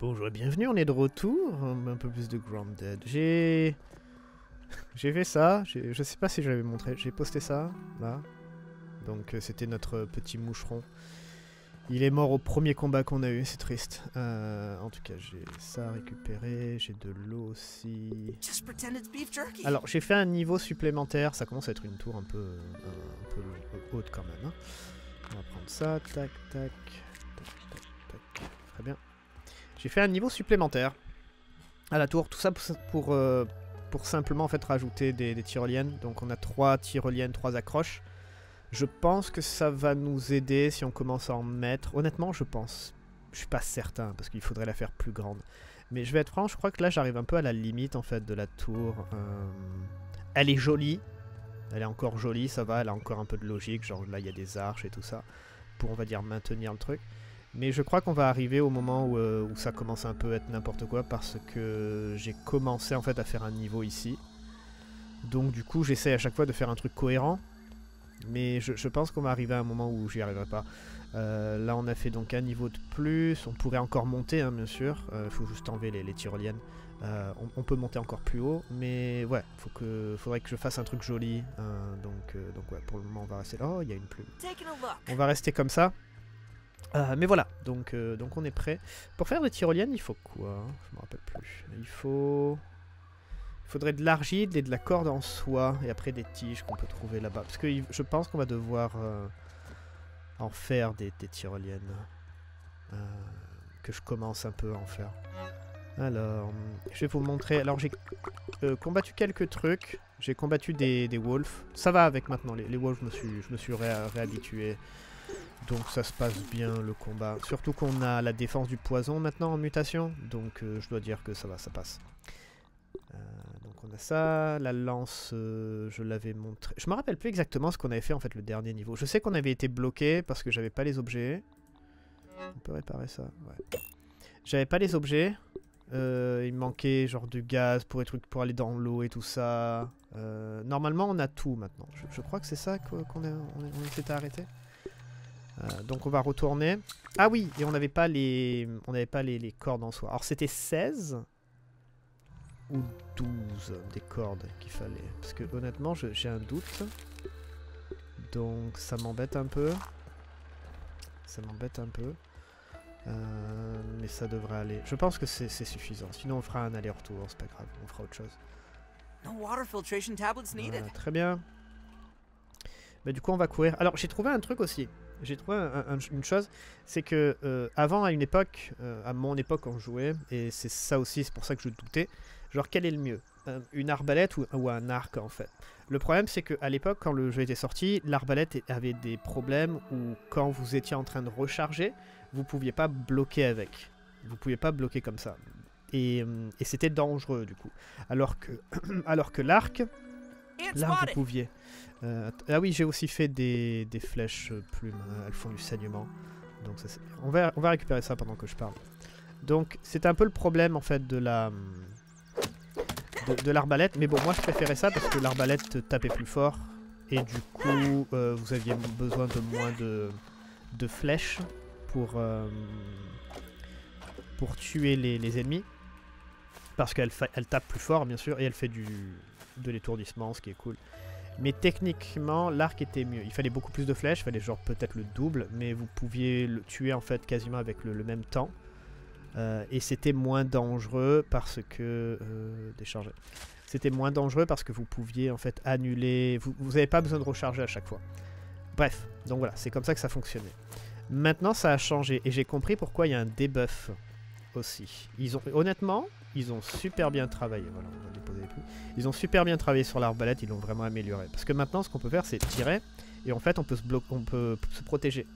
Bonjour et bienvenue, on est de retour. Un peu plus de Grounded. J'ai. J'ai fait ça. Je sais pas si je l'avais montré. J'ai posté ça, là. Donc euh, c'était notre petit moucheron. Il est mort au premier combat qu'on a eu, c'est triste. Euh, en tout cas, j'ai ça à récupérer. J'ai de l'eau aussi. Alors, j'ai fait un niveau supplémentaire. Ça commence à être une tour un peu, euh, un peu haute quand même. hein. On va prendre ça. Tac, tac. Tac, tac, tac. Très bien. J'ai fait un niveau supplémentaire à la tour. Tout ça pour, pour, euh, simplement en fait rajouter des, tyroliennes. Donc, on a trois tyroliennes, trois accroches. Je pense que ça va nous aider si on commence à en mettre. Honnêtement, je pense. Je suis pas certain parce qu'il faudrait la faire plus grande. Mais je vais être franc, je crois que là j'arrive un peu à la limite en fait de la tour. Euh, Elle est jolie. Elle est encore jolie, ça va, elle a encore un peu de logique. Genre là il y a des arches et tout ça. Pour on va dire maintenir le truc. Mais je crois qu'on va arriver au moment où, euh, où ça commence un peu à être n'importe quoi parce que j'ai commencé en fait à faire un niveau ici. Donc du coup j'essaie à chaque fois de faire un truc cohérent. Mais je, je pense qu'on va arriver à un moment où j'y arriverai pas. Euh, là, on a fait donc un niveau de plus. On pourrait encore monter, hein, bien sûr. Il faut juste enlever les, les tyroliennes. Euh, on, on peut monter encore plus haut. Mais ouais, faut que, faudrait que je fasse un truc joli. hein, donc, euh, donc ouais, pour le moment, on va rester là. Oh, il y a une plume. On va rester comme ça. Euh, mais voilà, donc, euh, donc on est prêt. Pour faire des tyroliennes, il faut quoi Je me rappelle plus. Il faut... Il faudrait de l'argile et de la corde en soie. Et après des tiges qu'on peut trouver là-bas. Parce que je pense qu'on va devoir euh, en faire des, tyroliennes. Que je commence un peu à en faire. Alors, je vais vous montrer. Alors j'ai combattu quelques trucs. J'ai combattu des, des wolves. Ça va avec maintenant. Les, wolves, je me suis, je me suis ré- réhabitué. Donc ça se passe bien le combat. Surtout qu'on a la défense du poison maintenant en mutation. Donc euh, je dois dire que ça va, ça passe. Euh, donc on a ça. La lance, euh, je l'avais montré. Je me rappelle plus exactement ce qu'on avait fait en fait le dernier niveau. Je sais qu'on avait été bloqué parce que j'avais pas les objets. On peut réparer ça. Ouais. J'avais pas les objets. Il manquait genre du gaz pour, les trucs, pour aller dans l'eau et tout ça. Normalement on a tout maintenant. Je, crois que c'est ça qu'o- qu'on on, arrêté. Euh, donc on va retourner. Ah oui, et on n'avait pas les on n'avait pas les, les cordes en soi. Alors c'était 16 ou 12 des cordes qu'il fallait parce que honnêtement, j'ai un doute. Donc ça m'embête un peu. Ça m'embête un peu. Euh, mais ça devrait aller. Je pense que c'est suffisant. Sinon on fera un aller-retour, c'est pas grave, on fera autre chose. No water filtration tablets needed. Voilà, très bien. Bah, du coup, on va courir. Alors, j'ai trouvé un truc aussi. J'ai trouvé un- un- une chose, c'est que euh, avant, à une époque, euh, à mon époque, je jouais, et c'est ça aussi, c'est pour ça que je doutais, genre, quel est le mieux Une arbalète ou, ou un arc, en fait? Le problème, c'est qu'à l'époque, quand le jeu était sorti, l'arbalète avait des problèmes où, quand vous étiez en train de recharger, vous pouviez pas bloquer avec. Vous pouviez pas bloquer comme ça. Et, euh, et c'était dangereux, du coup. Alors que, alors que l'arc, Là, vous pouviez. Euh, ah oui, j'ai aussi fait des, des flèches euh, plumes. hein, elles font du saignement. Donc on va, on va récupérer ça pendant que je parle. Donc c'est un peu le problème en fait de la de, l'arbalète. Mais bon, moi je préférais ça parce que l'arbalète tapait plus fort et du coup euh, vous aviez besoin de moins de, de flèches pour pour tuer les, les ennemis parce qu'elle elle tape plus fort bien sûr et elle fait du de l'étourdissement, ce qui est cool. Mais techniquement, l'arc était mieux. Il fallait beaucoup plus de flèches, il fallait genre peut-être le double, mais vous pouviez le tuer en fait quasiment avec le, même temps. Euh, et c'était moins dangereux parce que... Euh, décharger. C'était moins dangereux parce que vous pouviez en fait annuler... Vous n'avez pas besoin de recharger à chaque fois. Bref, donc voilà, c'est comme ça que ça fonctionnait. Maintenant, ça a changé et j'ai compris pourquoi il y a un debuff aussi. Ils ont, honnêtement, ils ont super bien travaillé. Voilà, on va déposer les. Ils ont super bien travaillé sur l'arbalète, ils l'ont vraiment amélioré. Parce que maintenant, ce qu'on peut faire, c'est tirer, et en fait, on peut se, on peut se protéger.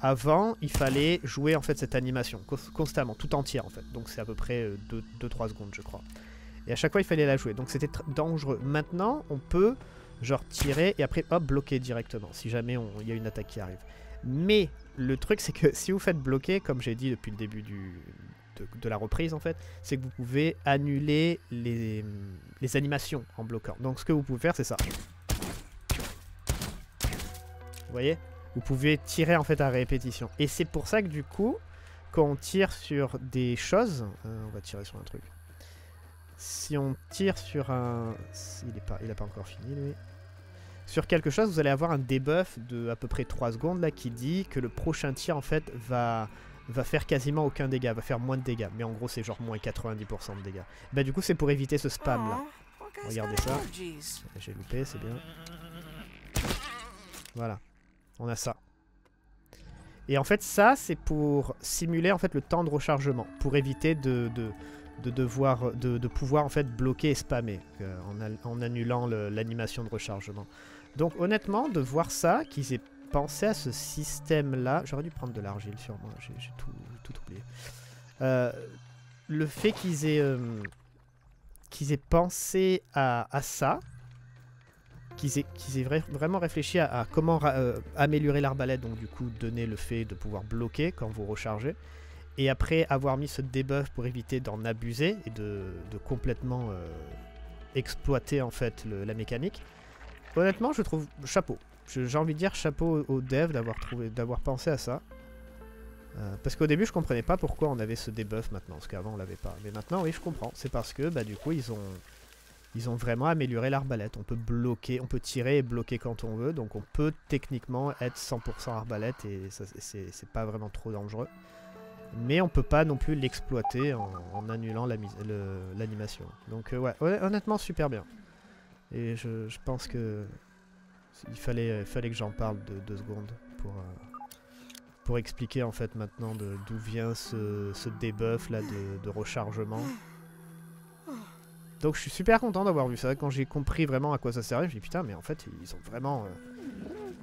Avant, il fallait jouer en fait cette animation cons- constamment, tout entière en fait. Donc c'est à peu près 2-3 secondes, je crois. Et à chaque fois, il fallait la jouer. Donc c'était dangereux. Maintenant, on peut genre tirer et après hop bloquer directement si jamais il y a une attaque qui arrive. Mais le truc, c'est que si vous faites bloquer, comme j'ai dit depuis le début du, de, la reprise en fait, c'est que vous pouvez annuler les, les animations en bloquant. Donc ce que vous pouvez faire, c'est ça. Vous voyez? Vous pouvez tirer en fait à répétition. Et c'est pour ça que du coup, quand on tire sur des choses, euh, on va tirer sur un truc. Si on tire sur un... Il est pas, pas encore fini lui. Sur quelque chose, vous allez avoir un debuff de à peu près 3 secondes là qui dit que le prochain tir en fait va, va faire quasiment aucun dégât, va faire moins de dégâts. Mais en gros c'est genre moins 90% de dégâts. Bah du coup c'est pour éviter ce spam là. Regardez ça. J'ai loupé, c'est bien. Voilà, on a ça. Et en fait, ça, c'est pour simuler en fait le temps de rechargement, pour éviter de, de, de devoir, de, de pouvoir en fait bloquer et spammer euh, en, en annulant l'animation de rechargement. Donc honnêtement, de voir ça, qu'ils aient pensé à ce système-là, j'aurais dû prendre de l'argile sur moi, j'ai tout, oublié. Euh, le fait qu'ils aient, euh, qu'ils aient pensé à, ça, qu'ils aient, vraiment réfléchi à, comment euh, améliorer l'arbalète, donc du coup donner le fait de pouvoir bloquer quand vous rechargez, et après avoir mis ce debuff pour éviter d'en abuser et de, complètement exploiter en fait la mécanique. Honnêtement, je trouve chapeau. J'ai envie de dire chapeau aux devs d'avoir trouvé, d'avoir pensé à ça. Euh, parce qu'au début, je comprenais pas pourquoi on avait ce debuff maintenant, parce qu'avant on l'avait pas. Mais maintenant, oui, je comprends. C'est parce que bah, du coup, ils ont, ils ont vraiment amélioré l'arbalète. On peut bloquer, on peut tirer et bloquer quand on veut, donc on peut techniquement être 100% arbalète et c'est- pas vraiment trop dangereux. Mais on peut pas non plus l'exploiter en, annulant l'animation. Donc euh, ouais, honn- honnêtement super bien. Et je, je pense que il fallait, il fallait que j'en parle de deux secondes pour, euh, expliquer en fait maintenant d'où vient ce, ce debuff là de, rechargement. Donc je suis super content d'avoir vu ça. Quand j'ai compris vraiment à quoi ça servait, je me putain mais en fait ils ont vraiment, euh,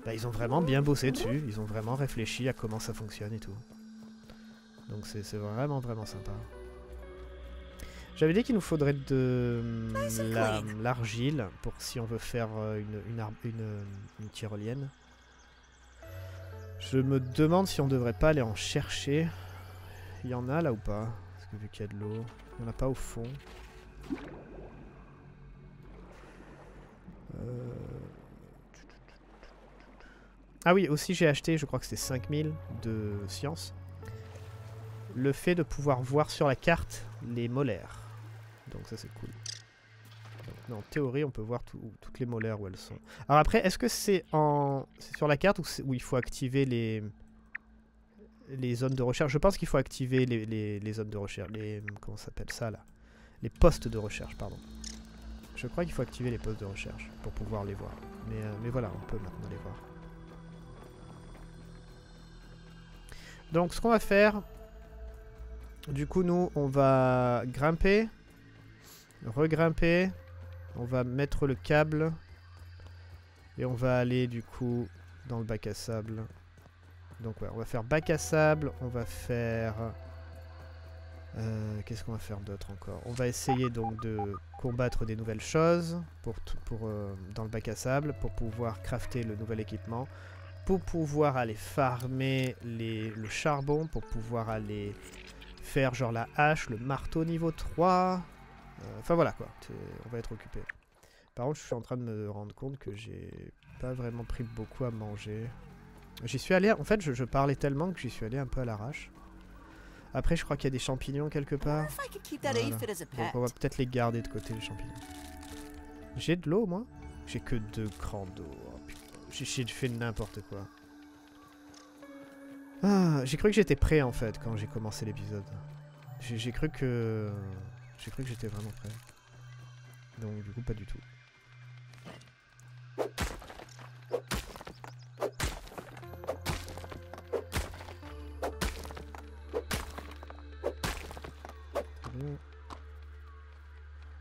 bah, ils ont vraiment bien bossé dessus. Ils ont vraiment réfléchi à comment ça fonctionne et tout. Donc c'est vraiment vraiment sympa. J'avais dit qu'il nous faudrait de Basically. la- l'argile pour si on veut faire euh, une, une, une, une tyrolienne. Je me demande si on devrait pas aller en chercher. Il y en a là ou pas? Parce que vu qu'il y a de l'eau, il n'y en a pas au fond. Euh, Ah oui, aussi j'ai acheté, je crois que c'était 5000 de science. Le fait de pouvoir voir sur la carte les molaires. Donc ça c'est cool. En théorie, on peut voir tout- toutes les molaires où elles sont. Alors après, est-ce que c'est en sur la carte ou où il faut activer les zones de recherche? Je pense qu'il faut activer les, zones de recherche. Les comment s'appelle ça là? Les postes de recherche, pardon. Je crois qu'il faut activer les postes de recherche pour pouvoir les voir. Mais, euh, mais voilà, on peut maintenant les voir. Donc ce qu'on va faire, du coup nous on va grimper, regrimper, on va mettre le câble et on va aller du coup dans le bac à sable. Donc ouais, on va faire bac à sable, on va faire... euh, Qu'est-ce qu'on va faire d'autre encore? On va essayer donc de combattre des nouvelles choses euh, dans le bac à sable pour pouvoir crafter le nouvel équipement pour pouvoir aller farmer le charbon, pour pouvoir aller faire genre la hache, le marteau niveau 3. Euh, Enfin voilà quoi, on va être occupé. Par contre, je suis en train de me rendre compte que j'ai pas vraiment pris beaucoup à manger. J'y suis allé, en fait, je, je parlais tellement que j'y suis allé un peu à l'arrache. Après, je crois qu'il y a des champignons quelque part. Voilà. Donc on va peut-être les garder de côté, les champignons. J'ai de l'eau, moi? J'ai que deux crans d'eau. Oh. J'ai fait n'importe quoi. Ah, j'ai cru que j'étais prêt, en fait, quand j'ai commencé l'épisode. J'ai cru que... J'ai cru que j'étais vraiment prêt. Donc, du coup, pas du tout.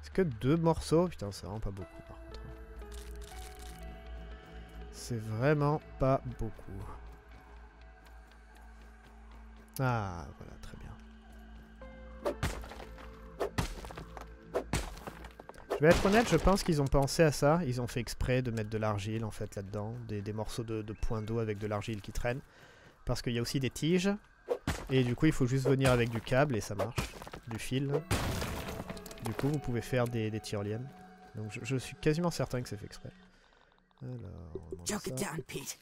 C'est que deux morceaux? Putain, c'est vraiment pas beaucoup par contre. C'est vraiment pas beaucoup. Ah, voilà, Je vais être honnête, je pense qu'ils ont pensé à ça. Ils ont fait exprès de mettre de l'argile en fait là-dedans. Des, des morceaux de, de points d'eau avec de l'argile qui traînent. Parce qu'il y a aussi des tiges. Et du coup, il faut juste venir avec du câble et ça marche. Du fil. Du coup, vous pouvez faire des, des tyroliennes. Donc je, je suis quasiment certain que c'est fait exprès. Alors, on ça. down, Pete.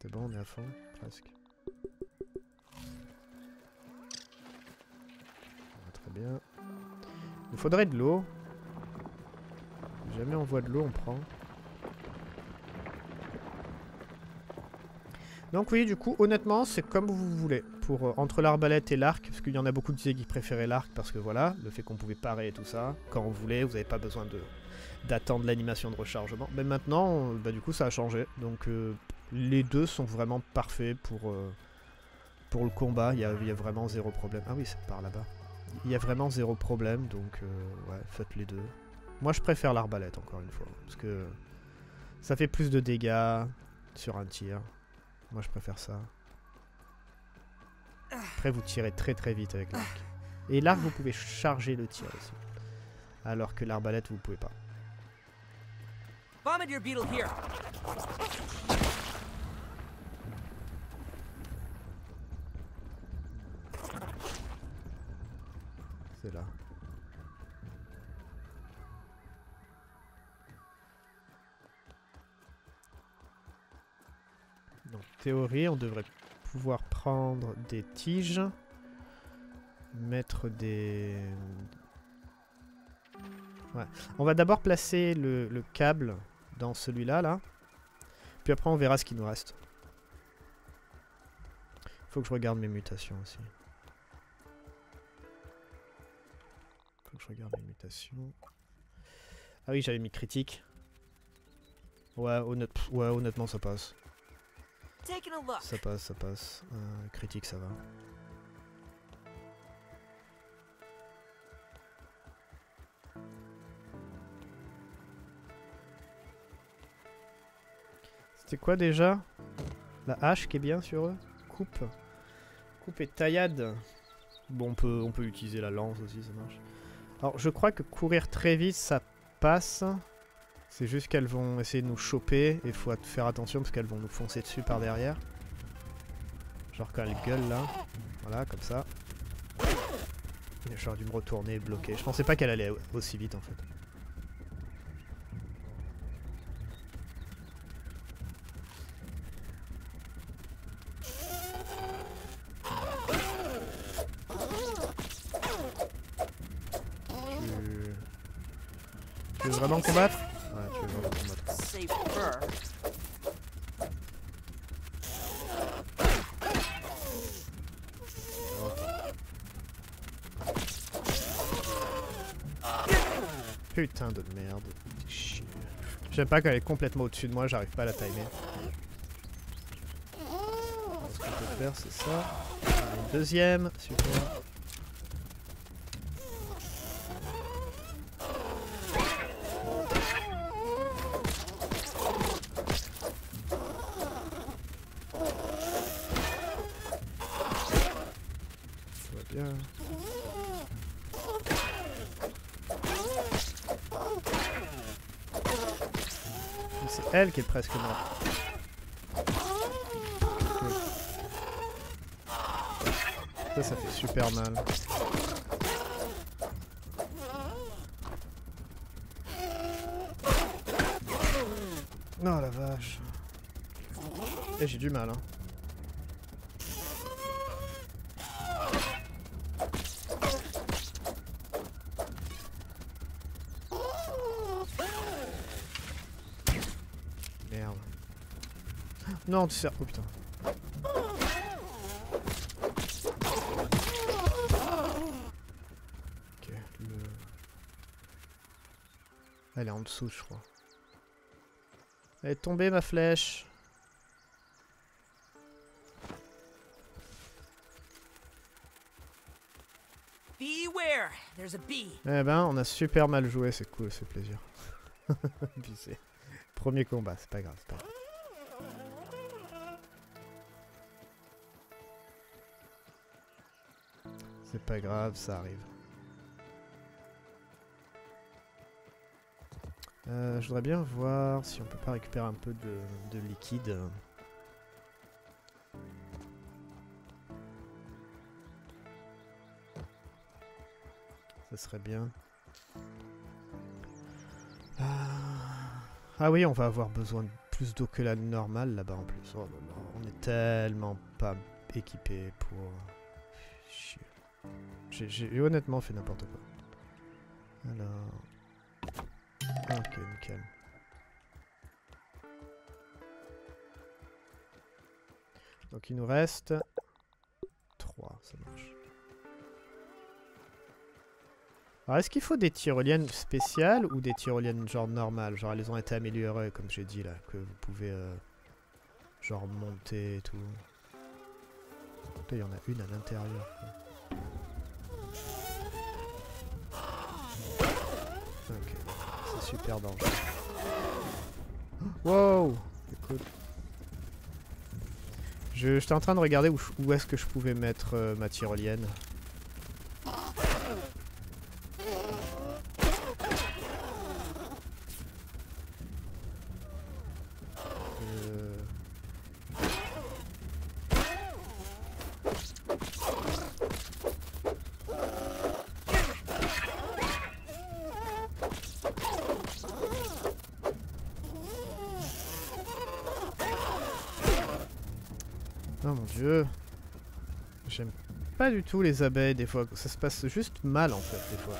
C'est bon, on est à fond, presque. bien. Il faudrait de l'eau. Jamais on voit de l'eau, on prend. Donc oui, du coup, honnêtement, c'est comme vous voulez. Pour euh, entre l'arbalète et l'arc, parce qu'il y en a beaucoup qui disaient qu'ils préféraient l'arc, parce que voilà, le fait qu'on pouvait parer et tout ça, quand on voulait, vous n'avez pas besoin d'attendre l'animation de rechargement. Mais maintenant, euh, bah, du coup, ça a changé. Donc euh, les deux sont vraiment parfaits pour, pour le combat. Il y a vraiment zéro problème. Ah oui, c'est par là-bas. Il y a vraiment zéro problème, donc euh, faites les deux. Moi, je préfère l'arbalète, encore une fois, parce que ça fait plus de dégâts sur un tir. Moi, je préfère ça. Après, vous tirez très très vite avec l'arc. Et l'arc, vous pouvez charger le tir aussi. Alors que l'arbalète, vous pouvez pas. Bombardier beetle here. Là. Donc, théorie, on devrait pouvoir prendre des tiges, mettre des... Ouais. On va d'abord placer le, le câble dans celui-là, là. Puis après, on verra ce qui nous reste. Faut que je regarde mes mutations aussi. Faut que je regarde mes mutations. Ah oui, j'avais mis critique. Ouais, honnête- pff, ouais, honnêtement, ça passe. Ça passe, ça passe. Euh, critique, ça va. C'était quoi déjà? La hache qui est bien sur eux? Coupe. Coupe et taillade. Bon, on peut, on peut utiliser la lance aussi, ça marche. Alors, je crois que courir très vite, ça passe. C'est juste qu'elles vont essayer de nous choper et faut faire attention parce qu'elles vont nous foncer dessus par derrière. Genre quand elles gueulent là. Voilà, comme ça. J'aurais dû me retourner et bloquer. Je pensais pas qu'elle allait au- aussi vite en fait. Tu... Combattre Ouais, tu veux vraiment combattre. Putain de merde. J'aime pas quand elle est complètement au-dessus de moi, j'arrive pas à la timer. Ce qu'on peut faire, c'est ça. Deuxième, super. Ça va bien. Mais C'est elle qui est presque. Cool. Ça, ça fait super mal. Non, la vache. Et j'ai du mal, hein. Merde. Oh putain. Ok, le. Elle est en dessous, je crois. Elle est tombée, ma flèche. Beware. There's a bee. Eh ben, on a super mal joué, c'est cool, c'est plaisir. Premier combat, c'est pas grave, c'est pas grave. C'est pas grave, ça arrive. Euh, je voudrais bien voir si on peut pas récupérer un peu de, de liquide. Ça serait bien. Ah. Ah oui, on va avoir besoin de plus d'eau que la normale là-bas en plus. Oh on est tellement pas équipé pour... J'ai- honnêtement fait n'importe quoi. Alors... Ok, nickel. Donc il nous reste 3, ça marche. Alors est-ce qu'il faut des tyroliennes spéciales ou des tyroliennes genre normales? Genre elles ont été améliorées comme j'ai dit là, que vous pouvez euh, genre monter et tout. Il y en a une à l'intérieur. Super dangereux. Wow Écoute. Je- J'étais en train de regarder où, où est-ce que je pouvais mettre euh, ma tyrolienne. Euh, Oh mon dieu. J'aime pas du tout les abeilles des fois. Ça se passe juste mal en fait des fois.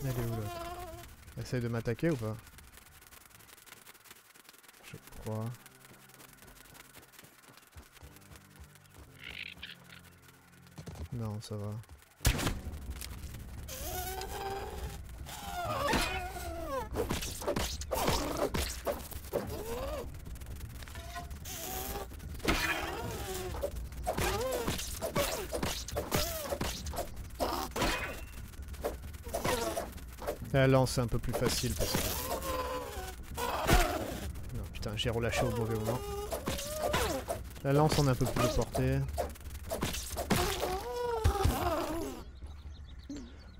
Elle est où l'autre M'attaquer ou pas Je crois. Non, ça va. La lance c'est un peu plus facile. Non, putain, j'ai relâché au mauvais moment. La lance on a un peu plus de portée.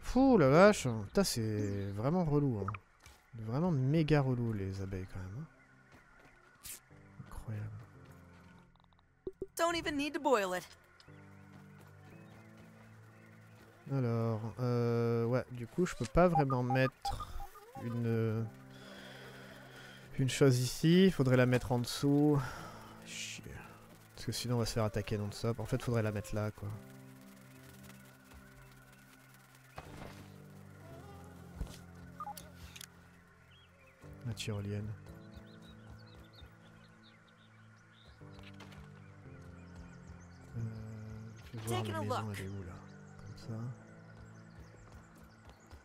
Fou la vache Putain c'est vraiment relou. Hein. Vraiment méga relou les abeilles quand même. hein. Incroyable. Don't even need to boil it. Je peux pas vraiment mettre une une chose ici. Il faudrait la mettre en dessous. Chier. Parce que sinon, on va se faire attaquer non-stop. En fait, faudrait la mettre là, quoi. La tyrolienne. Euh, je vais voir Taking la a maison, look. elle est où là? Comme ça.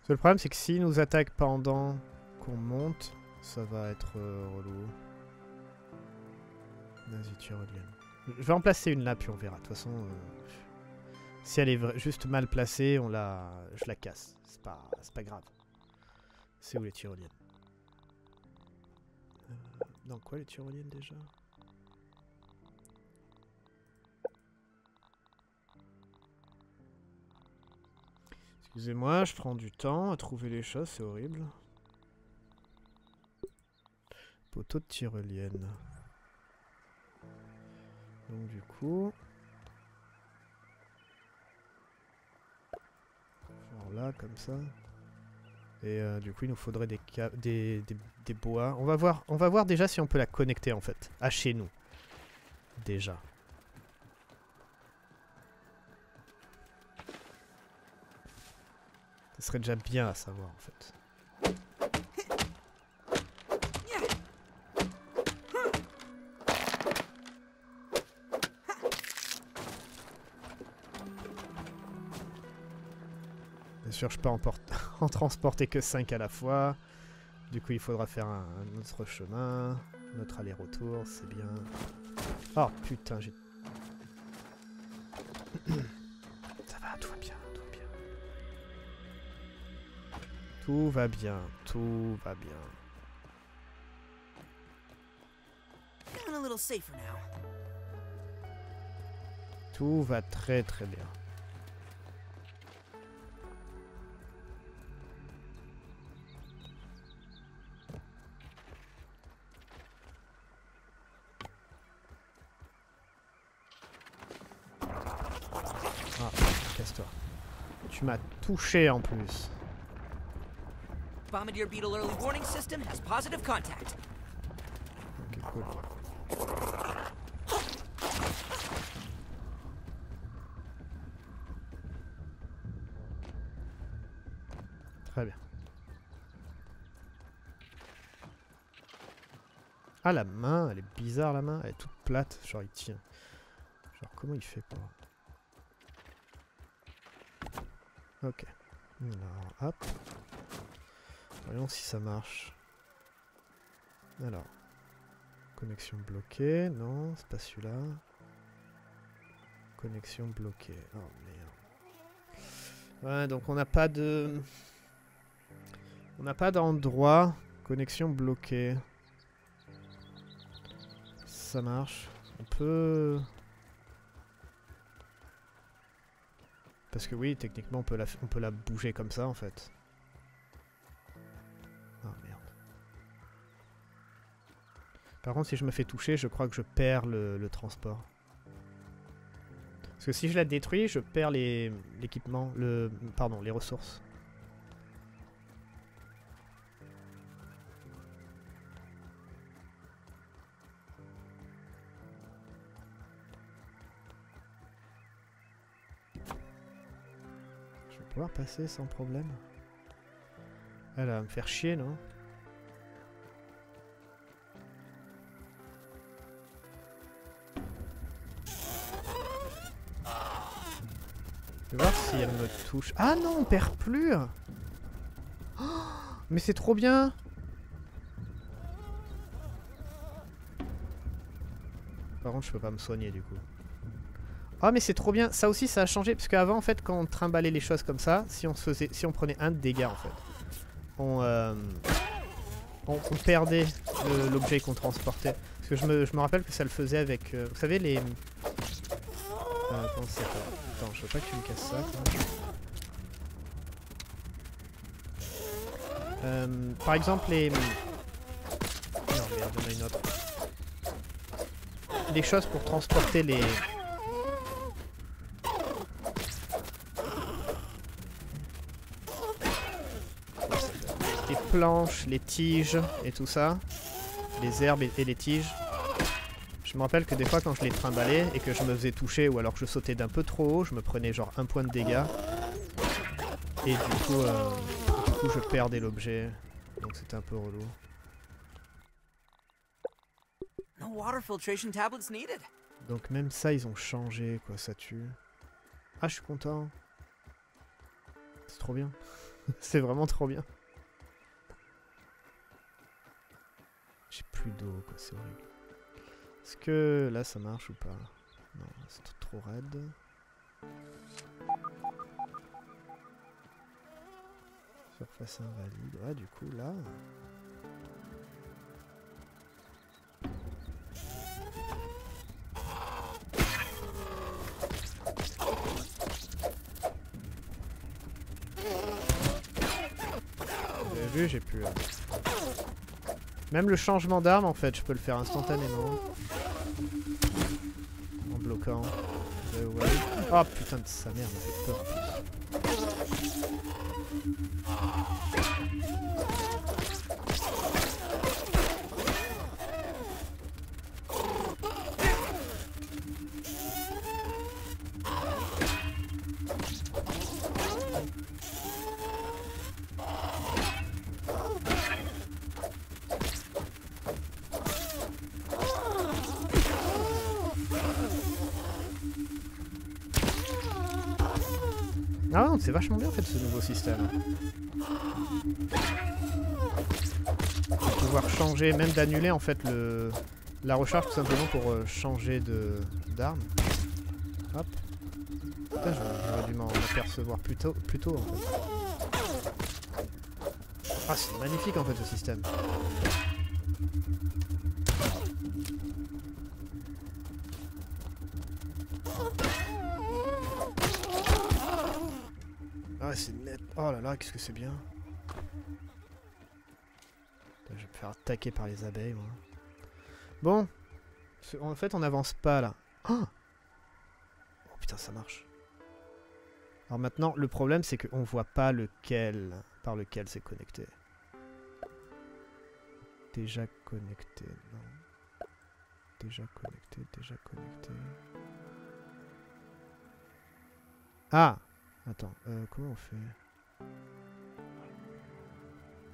Le problème, c'est que s'ils nous attaquent pendant qu'on monte, ça va être euh, relou. Vas-y. Je vais en placer une là, puis on verra. De toute façon, euh, si elle est juste mal placée, on la, je la casse. C'est pas, pas grave. C'est où les tyroliennes? Euh, Dans quoi les tyroliennes déjà? Excusez-moi, je prends du temps à trouver les choses, c'est horrible. Poteau de tyrolienne. Donc du coup... Genre là, comme ça. Et euh, du coup, il nous faudrait des, des, des, des bois. On va, voir, on va voir déjà si on peut la connecter en fait, à chez nous. Déjà. Ce serait déjà bien à savoir en fait. Bien sûr, je peux en, en transporter que 5 à la fois. Du coup, il faudra faire un, un autre chemin, notre aller-retour, c'est bien. Oh putain, j'ai. Ça va, tout va bien. Tout va bien, tout va bien. Tout va très très bien. Ah, casse-toi. Tu m'as touché en plus. Bombardier Beetle early warning system has positive contact. Très bien. Ah, la main, elle est bizarre la main, elle est toute plate, genre il tient. Genre comment il fait pour... Ok. Alors, hop. Voyons si ça marche. Alors. Connexion bloquée. Non, c'est pas celui-là. Connexion bloquée. Oh merde. Ouais, donc on n'a pas de... On n'a pas d'endroit. Connexion bloquée. Ça marche. On peut... Parce que oui, techniquement, on peut la, on peut la bouger comme ça, en fait. Par contre, si je me fais toucher, je crois que je perds le, transport. Parce que si je la détruis, je perds l'équipement, le pardon, les ressources. Je vais pouvoir passer sans problème. Elle va me faire chier, non? Me touche. Ah non, on perd plus Oh, Mais c'est trop bien Par contre, je peux pas me soigner du coup. Oh mais c'est trop bien, ça aussi ça a changé parce qu'avant en fait quand on trimballait les choses comme ça, si on faisait, si on prenait un de dégâts en fait, on, euh, on, perdait l'objet qu'on transportait. Parce que je me, je me rappelle que ça le faisait avec, euh, vous savez les, euh, comment ça s'appelle Attends, je veux pas que tu me casses ça. Euh, par exemple les, non merde, il y une autre. Les choses pour transporter les, les planches, les tiges et tout ça, les herbes et les tiges. Je me rappelle que des fois quand je les trimballais et que je me faisais toucher ou alors que je sautais d'un peu trop haut, je me prenais genre un point de dégâts. Et du coup, euh, du coup je perdais l'objet. Donc c'était un peu relou. Donc même ça ils ont changé quoi, ça tue. Ah je suis content. C'est trop bien. C'est vraiment trop bien. J'ai plus d'eau quoi, c'est horrible. Est-ce que là ça marche ou pas? Non, c'est trop raide. Surface invalide. Ouais du coup là. Vous vu, j'ai pu... euh, Même le changement d'arme, en fait, je peux le faire instantanément. En bloquant. Euh. Oh putain de sa mère, ça peur. C'est vachement bien en fait ce nouveau système. Pouvoir changer, même d'annuler en fait le la recharge tout simplement pour euh, changer de d'arme. Hop. Putain, j'aurais dû m'en apercevoir plus tôt, plus tôt en fait. Ah, c'est magnifique en fait ce système. Oh là, qu'est-ce que c'est bien. Je vais me faire attaquer par les abeilles, moi. Bon. En fait, on n'avance pas, là. Ah oh putain, ça marche. Alors maintenant, le problème, c'est qu'on voit pas lequel par lequel c'est connecté. Déjà connecté, non. Déjà connecté, déjà connecté. Ah Attends, euh, comment on fait?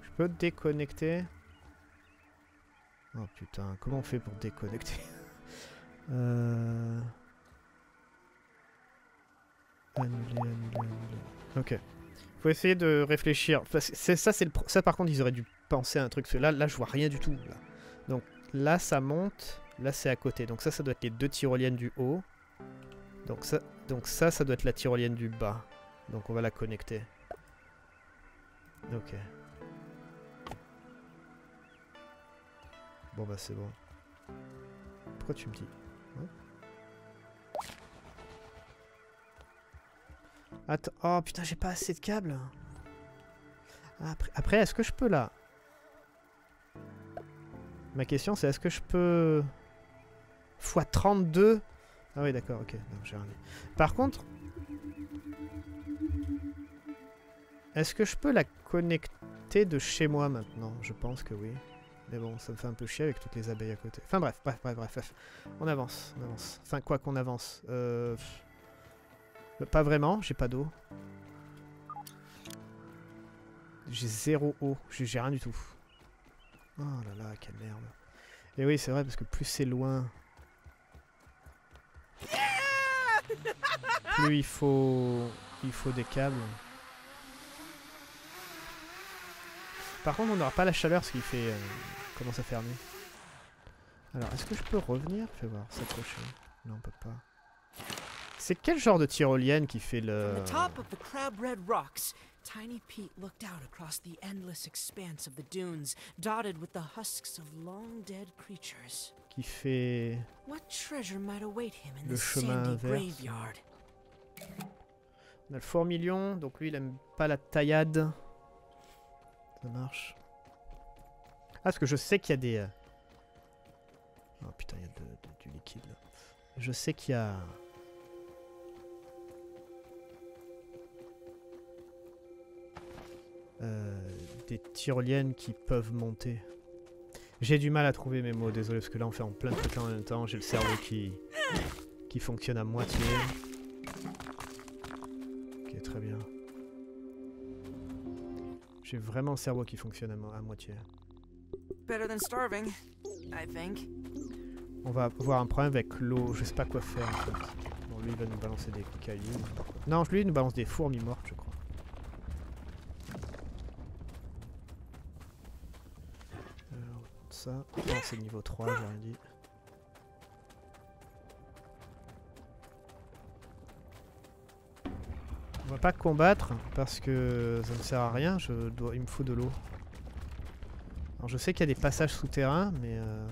Je peux déconnecter Oh putain, comment on fait pour déconnecter euh... Annuler, annuler, annuler. Ok. Faut essayer de réfléchir. Ça, ça par contre ils auraient dû penser à un truc. Parce que là, là je vois rien du tout. Donc là ça monte, là c'est à côté. Donc ça, ça doit être les deux tyroliennes du haut. Donc ça, donc ça, ça doit être la tyrolienne du bas. Donc on va la connecter. Ok. Bon bah c'est bon. Pourquoi tu me dis Attends. Oh putain, j'ai pas assez de câbles. Après, après est-ce que je peux là? Ma question c'est est-ce que je peux... x 32 Ah oui d'accord, ok. Non, j'ai rien Par contre... Est-ce que je peux la connecter de chez moi maintenant? Je pense que oui. Mais bon, ça me fait un peu chier avec toutes les abeilles à côté. Enfin bref, bref, bref, bref. On avance, on avance. Enfin, quoi qu'on avance. Euh... Pas vraiment, j'ai pas d'eau. J'ai zéro eau, j'ai rien du tout. Oh là là, quelle merde. Et oui, c'est vrai, parce que plus c'est loin... Plus il faut... Il faut des câbles. Par contre, on n'aura pas la chaleur, ce qui fait... Euh, commence à fermer. Alors, est-ce que je peux revenir? Fais voir, s'accrocher. Non, on peut pas. C'est quel genre de tyrolienne qui fait le... Tiny Pete looked out across the endless expanse of the dunes, dotted with the husks of long dead creatures. Qui fait What treasure might await him in le chemin inverse. On a le fourmilion, donc lui il aime pas la taillade. Ça marche. Ah, parce que je sais qu'il y a des... Euh, oh putain, il y a de, du liquide là. Je sais qu'il y a... Euh, des tyroliennes qui peuvent monter. J'ai du mal à trouver mes mots, désolé, parce que là on fait en plein de trucs en même temps. J'ai le cerveau qui, qui fonctionne à moitié. Ok, très bien. J'ai vraiment le cerveau qui fonctionne à, à moitié. On va avoir un problème avec l'eau, je sais pas quoi faire en fait. Bon, lui il va nous balancer des cailloux. Non, lui il nous balance des fourmis mortes, je crois. ça. Non, c'est niveau 3, j'ai rien dit. Pas combattre parce que ça ne sert à rien, je dois, il me faut de l'eau. Alors je sais qu'il y a des passages souterrains, mais... Euh...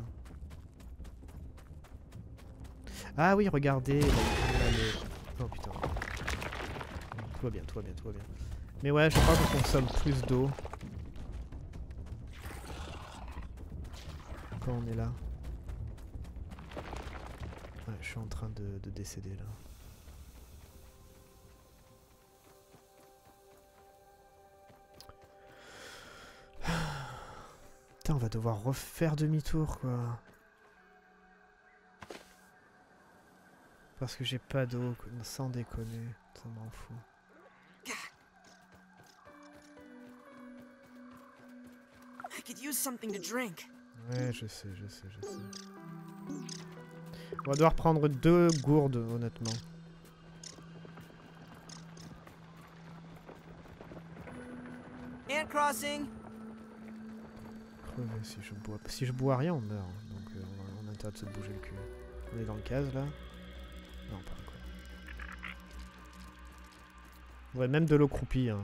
Ah oui, regardez, Oh putain. Tout va bien, tout va bien, tout va bien. Mais ouais, je crois qu'on consomme plus d'eau. on est là Je suis en train de décéder là. Putain, on va devoir refaire demi-tour quoi. Parce que j'ai pas d'eau, sans déconner, ça m'en fout. Ouais, je sais, je sais, je sais. On va devoir prendre deux gourdes, honnêtement. crossing. Crever si je bois. Si je bois rien, on meurt. Donc euh, on a intérêt de se bouger le cul. On est dans le case là. Non, pas encore. Ouais, même de l'eau croupie. Hein.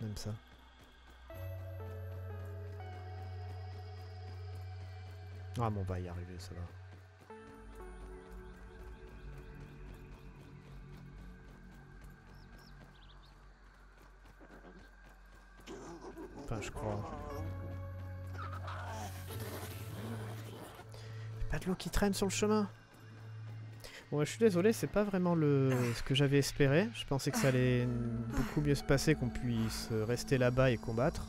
Même ça. Ah bon, on va y arriver, ça va. Enfin, je crois. Pas de l'eau qui traîne sur le chemin. Bon, je suis désolé, c'est pas vraiment le ce que j'avais espéré. Je pensais que ça allait beaucoup mieux se passer, qu'on puisse rester là-bas et combattre.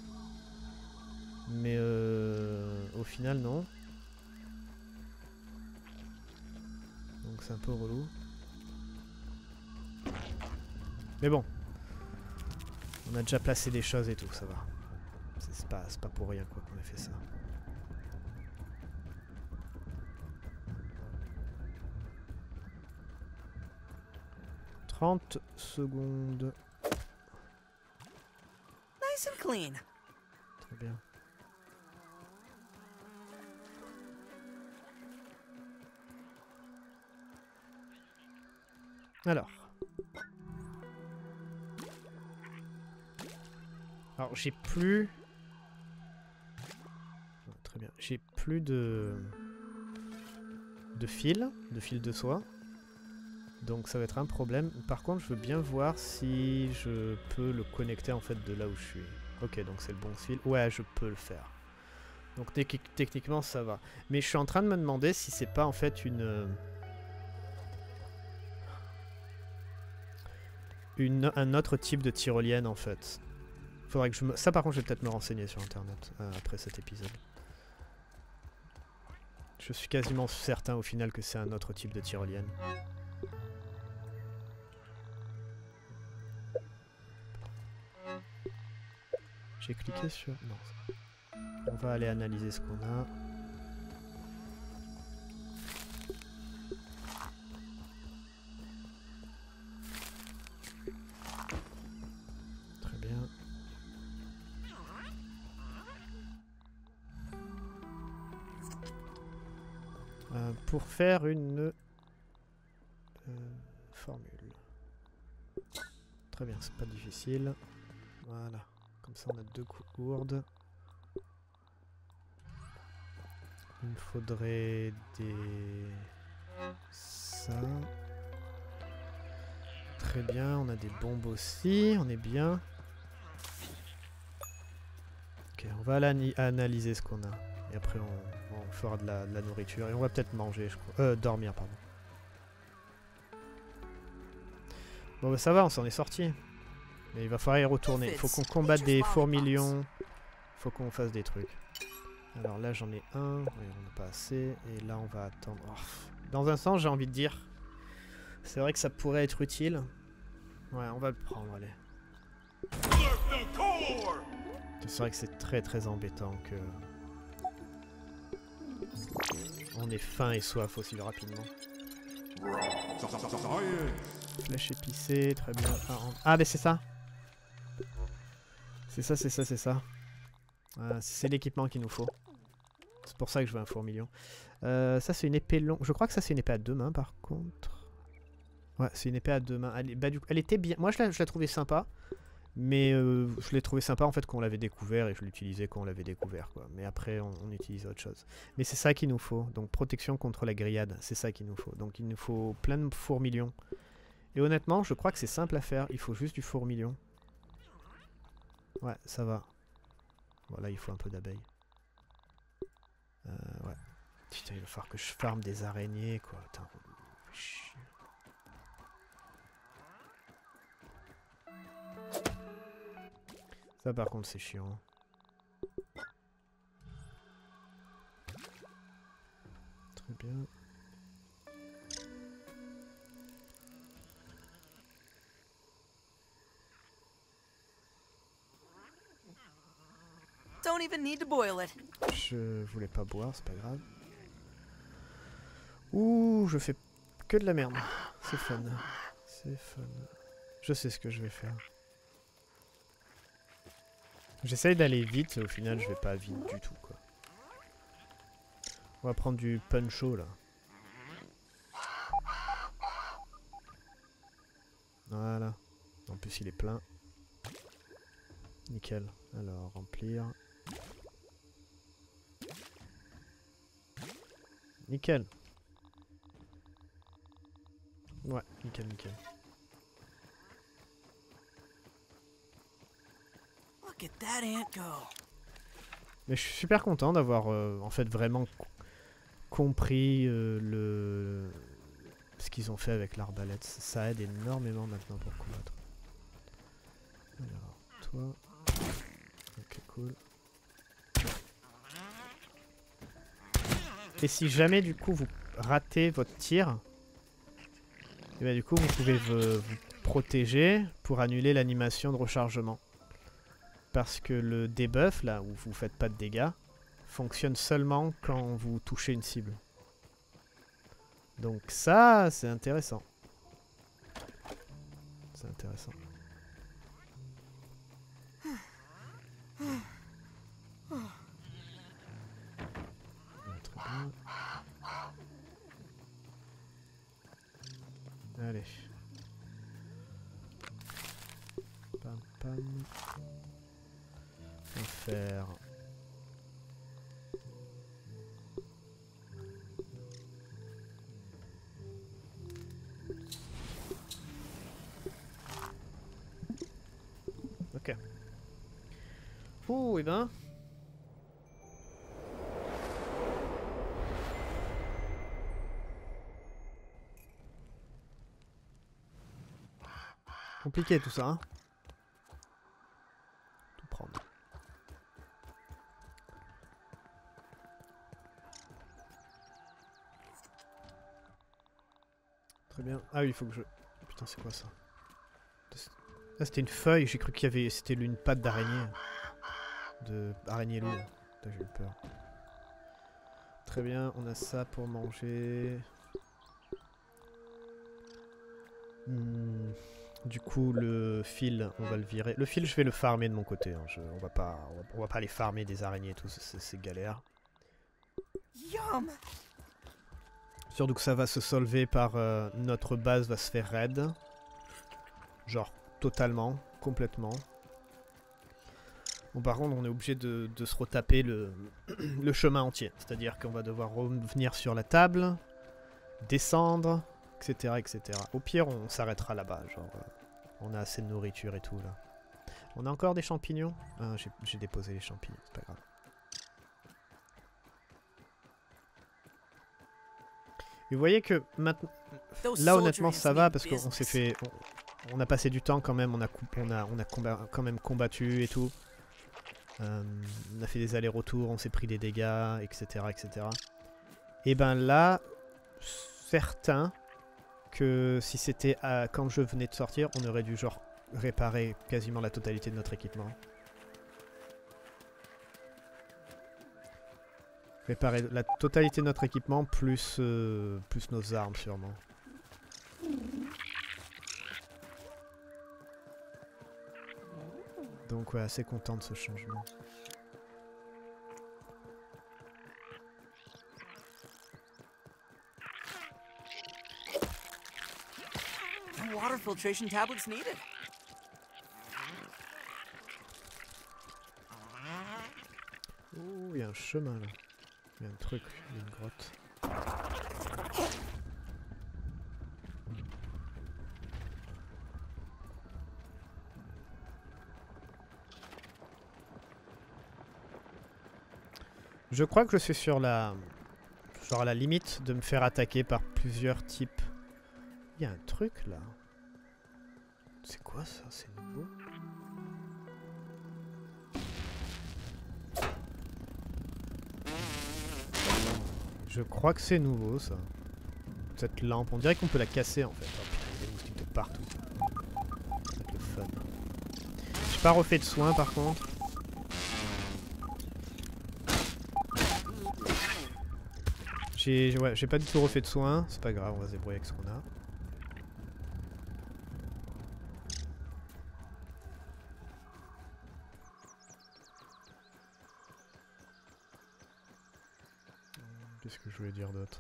Mais euh, au final, non. Donc c'est un peu relou. Mais bon. On a déjà placé des choses et tout, ça va. C'est pas, pas pour rien quoi qu'on ait fait ça. 30 secondes. Nice and clean. Très bien. Alors. Alors j'ai plus... Très bien. J'ai plus de... de fil, de fil de soie. Donc ça va être un problème. Par contre, je veux bien voir si je peux le connecter en fait de là où je suis. Ok, donc c'est le bon fil. Ouais, je peux le faire. Donc techniquement, ça va. Mais je suis en train de me demander si c'est pas en fait une... Une, un autre type de tyrolienne en fait. Faudrait que je me... Ça par contre je vais peut-être me renseigner sur internet euh, après cet épisode. Je suis quasiment certain au final que c'est un autre type de tyrolienne. J'ai cliqué sur... Non. On va aller analyser ce qu'on a. Très bien. Euh, pour faire une euh, formule. Très bien, c'est pas difficile. Voilà. Comme ça, on a deux gourdes. Il me faudrait des... Ça. Très bien, on a des bombes aussi, on est bien. Ok, on va analyser ce qu'on a. Et après, on, fera de la, nourriture. Et on va peut-être manger, je crois. Euh, dormir, pardon. Bon, bah ça va, on s'en est sorti. Mais il va falloir y retourner. Il faut qu'on combatte des fourmilions. Il faut qu'on fasse des trucs. Alors là j'en ai un. Oui, on n'a pas assez. Et là on va attendre. Oh, dans un sens j'ai envie de dire. C'est vrai que ça pourrait être utile. Ouais, on va le prendre, allez. C'est vrai que c'est très très embêtant que... On ait faim et soif aussi rapidement. Flèche épicée, très bien. Ah, mais c'est ça c'est ça, c'est ça, c'est ça. c'est l'équipement qu'il nous faut. C'est pour ça que je veux un fourmilion. Euh, ça, c'est une épée longue. Je crois que ça, c'est une épée à deux mains, par contre. Ouais, c'est une épée à deux mains. Elle, bah, était bien... Moi, je la, trouvais sympa. Mais euh, je l'ai trouvé sympa, en fait, quand on l'avait découvert. Et je l'utilisais quand on l'avait découvert. Mais après, on, on utilise autre chose. Mais c'est ça qu'il nous faut. Donc, protection contre la grillade. C'est ça qu'il nous faut. Donc, il nous faut plein de fourmilions. Et honnêtement, je crois que c'est simple à faire. Il faut juste du fourmilion. Ouais, ça va. Voilà, il faut un peu d'abeilles. Euh, ouais. Putain, il va falloir que je farme des araignées, quoi. Putain, Ça, par contre, c'est chiant. Très bien. Don't even. Je voulais pas boire, c'est pas grave. Ouh, je fais que de la merde. C'est fun. C'est fun. Je sais ce que je vais faire. J'essaye d'aller vite et au final je vais pas vite du tout quoi. On va prendre du puncho là. Voilà. En plus il est plein. Nickel. Alors remplir. Nickel. Ouais, nickel, nickel. Mais je suis super content d'avoir euh, en fait vraiment compris euh, le ce qu'ils ont fait avec l'arbalète. Ça aide énormément maintenant pour combattre. Alors, toi... Ok, cool. Et si jamais du coup vous ratez votre tir, et bien du coup vous pouvez vous, vous protéger pour annuler l'animation de rechargement. Parce que le debuff, là où vous faites pas de dégâts, fonctionne seulement quand vous touchez une cible. Donc ça, c'est intéressant. C'est intéressant. Ben. Compliqué tout ça, hein. Tout prendre. Très bien. Ah oui, il faut que je... Putain, c'est quoi ça? Ah, c'était une feuille. J'ai cru qu'il y avait... C'était une patte d'araignée. De... Araignée. Putain, j'ai eu peur. Très bien, on a ça pour manger. Hmm, Du coup, le fil, on va le virer. Le fil, je vais le farmer de mon côté. hein. Je- on, va pas, on, va, on va pas aller farmer des araignées et tout, c'est- c'est galère. Yum! Surtout que ça va se solver par euh, notre base va se faire raid. Genre totalement, complètement. Bon par contre on est obligé de, de se retaper le, le chemin entier. C'est-à-dire qu'on va devoir revenir sur la table, descendre, etc. etc. Au pire on s'arrêtera là-bas. Genre euh, on a assez de nourriture et tout là. On a encore des champignons? Ah, j'ai- déposé les champignons, c'est pas grave. Et vous voyez que maintenant... Là honnêtement ça va parce qu'on s'est fait, on, on a passé du temps quand même, on a, coup- on a, on a combat- quand même combattu et tout. Euh, on a fait des allers-retours, on s'est pris des dégâts, etc., etc. Et ben là, certain que si c'était quand le jeu venait de sortir, on aurait dû genre réparer quasiment la totalité de notre équipement. Réparer la totalité de notre équipement plus, euh, plus nos armes sûrement. Donc ouais, assez content de ce changement. Water filtration tablets needed. Ouh, il y a un chemin là. Il y a un truc, il y a une grotte. Je crois que je suis sur la... Genre à la limite de me faire attaquer par plusieurs types. Il y a un truc là. C'est quoi ça? C'est nouveau? Je crois que c'est nouveau ça. Cette lampe, on dirait qu'on peut la casser en fait. Oh putain, il y a des moustiques de partout. Ça va le fun. J'ai pas refait de soins par contre. J'ai pas du tout refait de soins, c'est pas grave, on va se débrouiller avec ce qu'on a. Qu'est-ce que je voulais dire d'autre?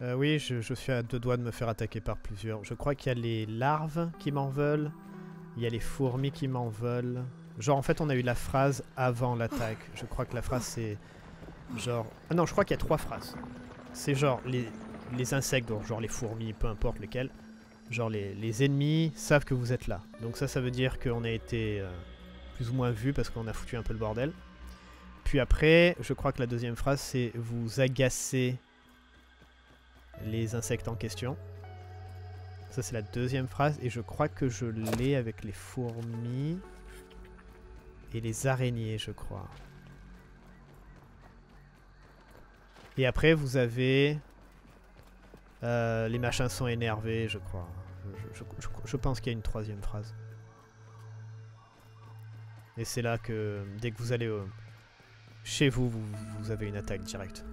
Euh, Oui, je, je suis à deux doigts de me faire attaquer par plusieurs. Je crois qu'il y a les larves qui m'en veulent. Il y a les fourmis qui m'en veulent. Genre, en fait, on a eu la phrase avant l'attaque. Je crois que la phrase, c'est genre... Ah non, je crois qu'il y a trois phrases. C'est genre les, les insectes, donc genre les fourmis, peu importe lesquels. Genre les, les ennemis savent que vous êtes là. Donc ça, ça veut dire qu'on a été euh, plus ou moins vu parce qu'on a foutu un peu le bordel. Puis après, je crois que la deuxième phrase, c'est vous agacez les insectes en question. Ça c'est la deuxième phrase et je crois que je l'ai avec les fourmis et les araignées je crois. Et après vous avez euh, les machins sont énervés je crois. Je, pense qu'il y a une troisième phrase. Et c'est là que dès que vous allez euh, chez vous, vous avez une attaque directe.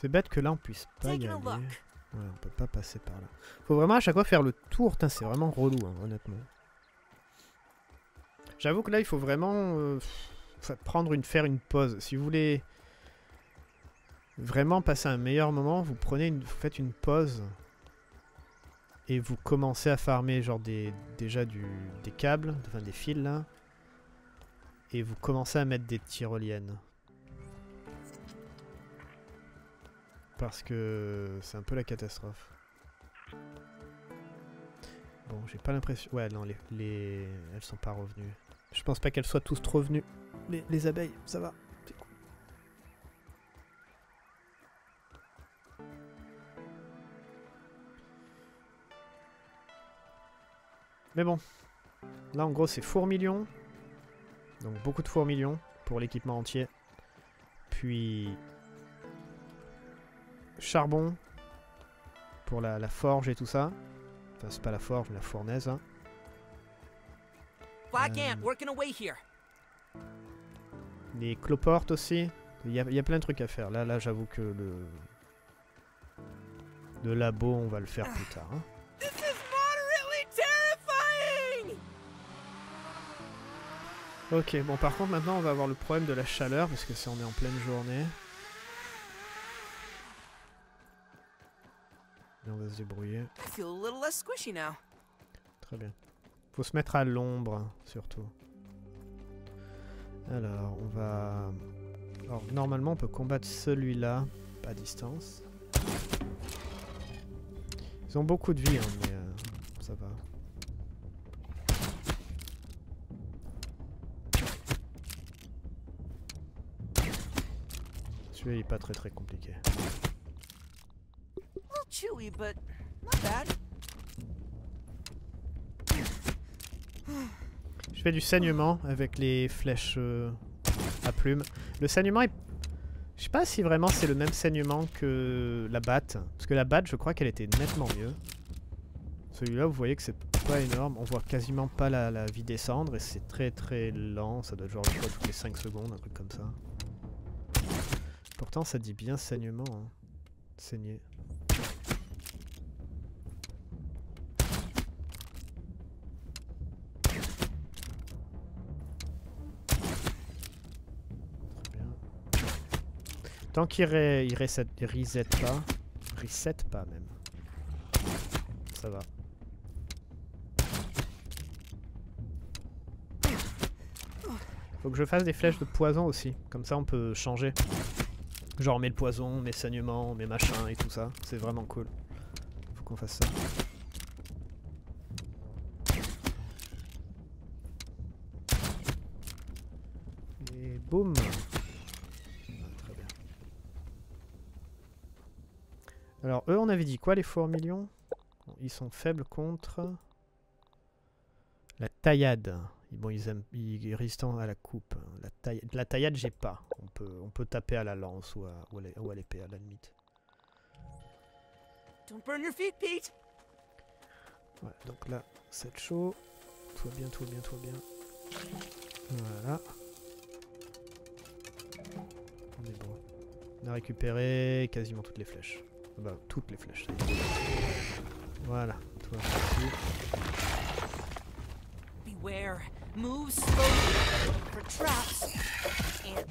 C'est bête que là on puisse pas y aller. Ouais, on peut pas passer par là. Faut vraiment à chaque fois faire le tour. C'est vraiment relou, hein, honnêtement. J'avoue que là, il faut vraiment euh, prendre une, faire une pause. Si vous voulez vraiment passer un meilleur moment, vous prenez une, vous faites une pause et vous commencez à farmer genre des, déjà du, des câbles, enfin des fils là, et vous commencez à mettre des tyroliennes. Parce que c'est un peu la catastrophe. Bon, j'ai pas l'impression... Ouais, non, les, les... elles sont pas revenues. Je pense pas qu'elles soient tous revenues. Les, les abeilles, ça va. Mais bon. Là, en gros, c'est fourmilion. Donc, beaucoup de fourmilions pour l'équipement entier. Puis... Charbon. Pour la, la forge et tout ça. Enfin, c'est pas la forge, mais la fournaise. hein. Here? Les cloportes aussi. Il y, a, il y a plein de trucs à faire. Là, là j'avoue que le... Le labo, on va le faire plus tard. hein. Ok, bon par contre maintenant on va avoir le problème de la chaleur parce que si on est en pleine journée. Et on va se débrouiller. I feel a little less squishy now. Très bien. Faut se mettre à l'ombre surtout. Alors on va... Alors normalement on peut combattre celui-là, à distance. Ils ont beaucoup de vie hein, mais euh, ça va. Celui-là il est pas très très compliqué. Je fais du saignement avec les flèches euh, à plumes. Le saignement est... Je sais pas si vraiment c'est le même saignement que la batte. Parce que la batte, je crois qu'elle était nettement mieux. Celui-là, vous voyez que c'est pas énorme. On voit quasiment pas la, vie descendre et c'est très très lent. Ça doit être genre une toutes les 5 secondes, un truc comme ça. Pourtant, ça dit bien saignement. hein. Saigner. Tant qu'il il reset, il reset pas, reset pas même. Ça va. Faut que je fasse des flèches de poison aussi, comme ça on peut changer. Genre mes poisons, mes saignements, mes machins et tout ça, c'est vraiment cool. Faut qu'on fasse ça. Et boum Ah, Très bien. Alors eux on avait dit quoi les fourmilions Ils sont faibles contre la taillade. Bon ils aiment ils résistent à la coupe. La, taille, la taillade j'ai pas. On peut, on peut taper à la lance ou à, ou l'épée à la limite. Don't burn your feet, Pete. Ouais, donc là, c'est chaud. Tout va bien, tout va bien, tout va bien. Voilà. On est bon. On a récupéré quasiment toutes les flèches. Bah, toutes les flèches. Voilà, parti. Beware. Move slowly for traps and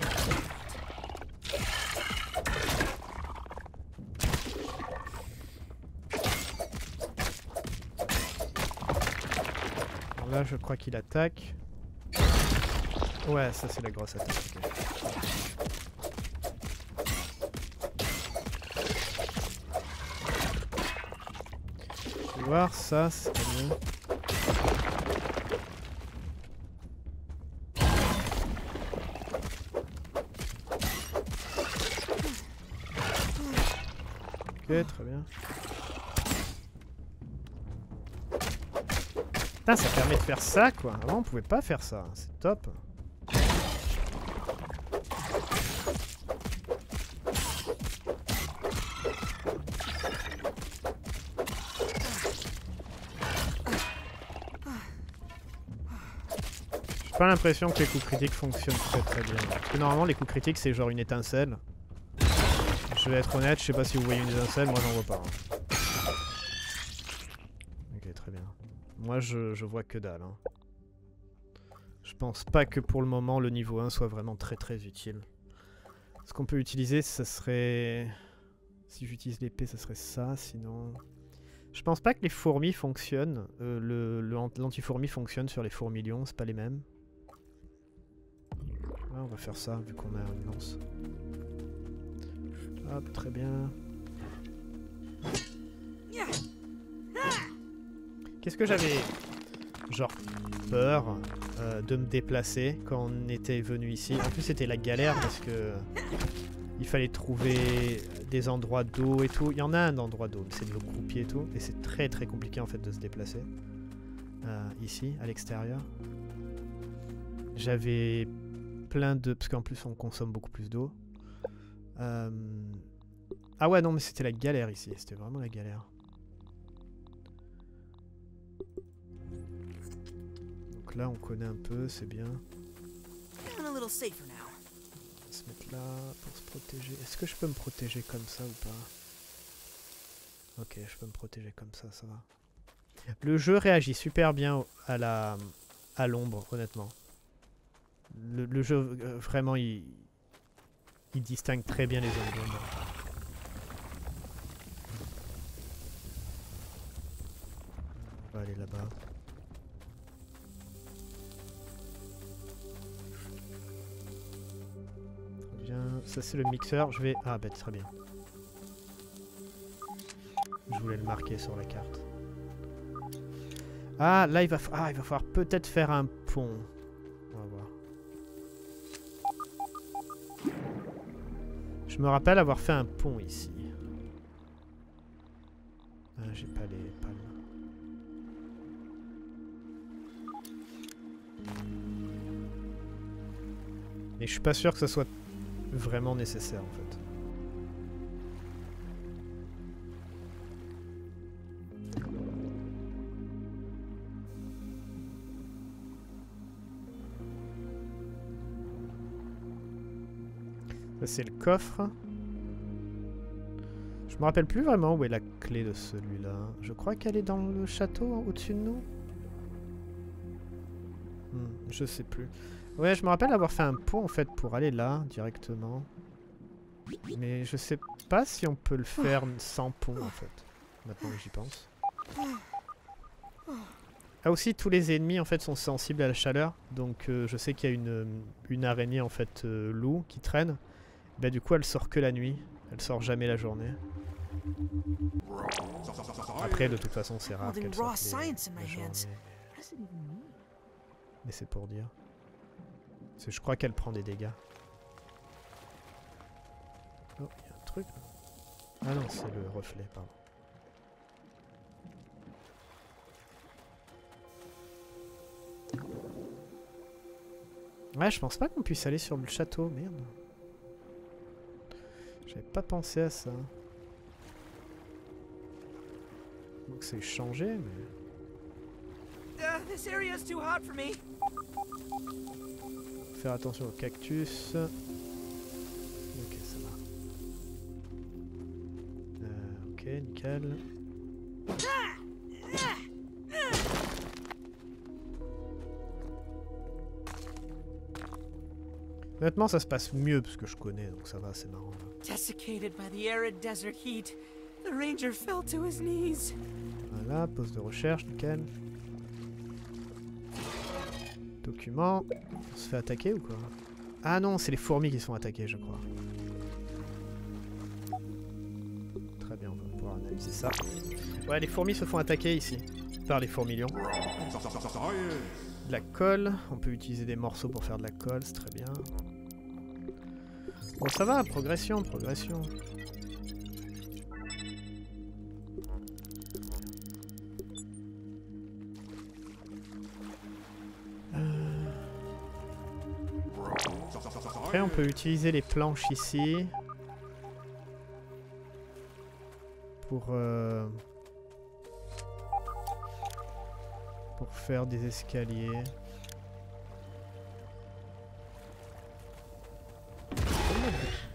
Alors là, je crois qu'il attaque. Ouais, ça c'est la grosse attaque. ok. Ça, c'est pas. Ok, très bien. Putain, ça permet de faire ça, quoi. Avant, on pouvait pas faire ça. C'est top. Pas l'impression que les coups critiques fonctionnent très très bien. Que normalement, les coups critiques, c'est genre une étincelle. Je vais être honnête, je sais pas si vous voyez une étincelle, moi j'en vois pas. hein. Ok, très bien. Moi je, je vois que dalle. hein. Je pense pas que pour le moment le niveau 1 soit vraiment très très utile. Ce qu'on peut utiliser, ça serait... Si j'utilise l'épée, ça serait ça, sinon... Je pense pas que les fourmis fonctionnent. Euh, le- fonctionne sur les fourmilions, c'est pas les mêmes. On va faire ça, vu qu'on a une lance. Hop, très bien. Qu'est-ce que j'avais genre peur euh, de me déplacer quand on était venu ici. En plus c'était la galère parce que il fallait trouver des endroits d'eau et tout. Il y en a un endroit d'eau, c'est de l'eau et tout. Et c'est très très compliqué en fait de se déplacer. Euh, ici, à l'extérieur. J'avais plein de... Parce qu'en plus on consomme beaucoup plus d'eau. Euh, Ah ouais, non, mais c'était la galère ici. C'était vraiment la galère. Donc là, on connaît un peu, c'est bien. On va se mettre là pour se protéger. Est-ce que je peux me protéger comme ça ou pas? Ok, je peux me protéger comme ça, ça va. Le jeu réagit super bien à la à l'ombre, honnêtement. Le, le jeu, euh, vraiment, il, distingue très bien les zones. On va aller là-bas. Ça, c'est le mixeur. Je vais... Ah, bah, très bien. Je voulais le marquer sur la carte. Ah, là, il va, ah, il va falloir peut-être faire un pont. Je me rappelle avoir fait un pont ici. Ah, j'ai pas les palmes. Mais je suis pas sûr que ça soit vraiment nécessaire en fait. C'est le coffre. Je me rappelle plus vraiment où est la clé de celui-là. Je crois qu'elle est dans le château au-dessus de nous. Hmm, je sais plus. Ouais, je me rappelle avoir fait un pont en fait pour aller là directement. Mais je sais pas si on peut le faire sans pont en fait. Maintenant que j'y pense. Ah aussi, tous les ennemis en fait sont sensibles à la chaleur. Donc euh, je sais qu'il y a une, une araignée en fait euh, loup qui traîne. Bah du coup elle sort que la nuit. Elle sort jamais la journée. Après de toute façon c'est rare qu'elle sorte les- la journée. Mais c'est pour dire. Parce que je crois qu'elle prend des dégâts. Oh, il y a un truc. là. Ah non, c'est le reflet, pardon. Ouais, je pense pas qu'on puisse aller sur le château, merde. J'avais pas pensé à ça. Donc c'est changé, mais... Me. Faire attention aux cactus. Ok, ça va. Euh, ok, nickel. Honnêtement, ça se passe mieux parce que je connais, donc ça va, c'est marrant. là. Desiccated by the arid desert heat, the ranger fell to his knees. Voilà, poste de recherche, nickel. Document. On se fait attaquer ou quoi? Ah non, c'est les fourmis qui se font attaquer, je crois. Très bien, on va pouvoir analyser ça. Ouais, les fourmis se font attaquer ici. Par les fourmilions. De la colle. On peut utiliser des morceaux pour faire de la colle, c'est très bien. Bon, ça va, progression, progression. Euh. Après, on peut utiliser les planches ici. Pour... euh, Pour faire des escaliers.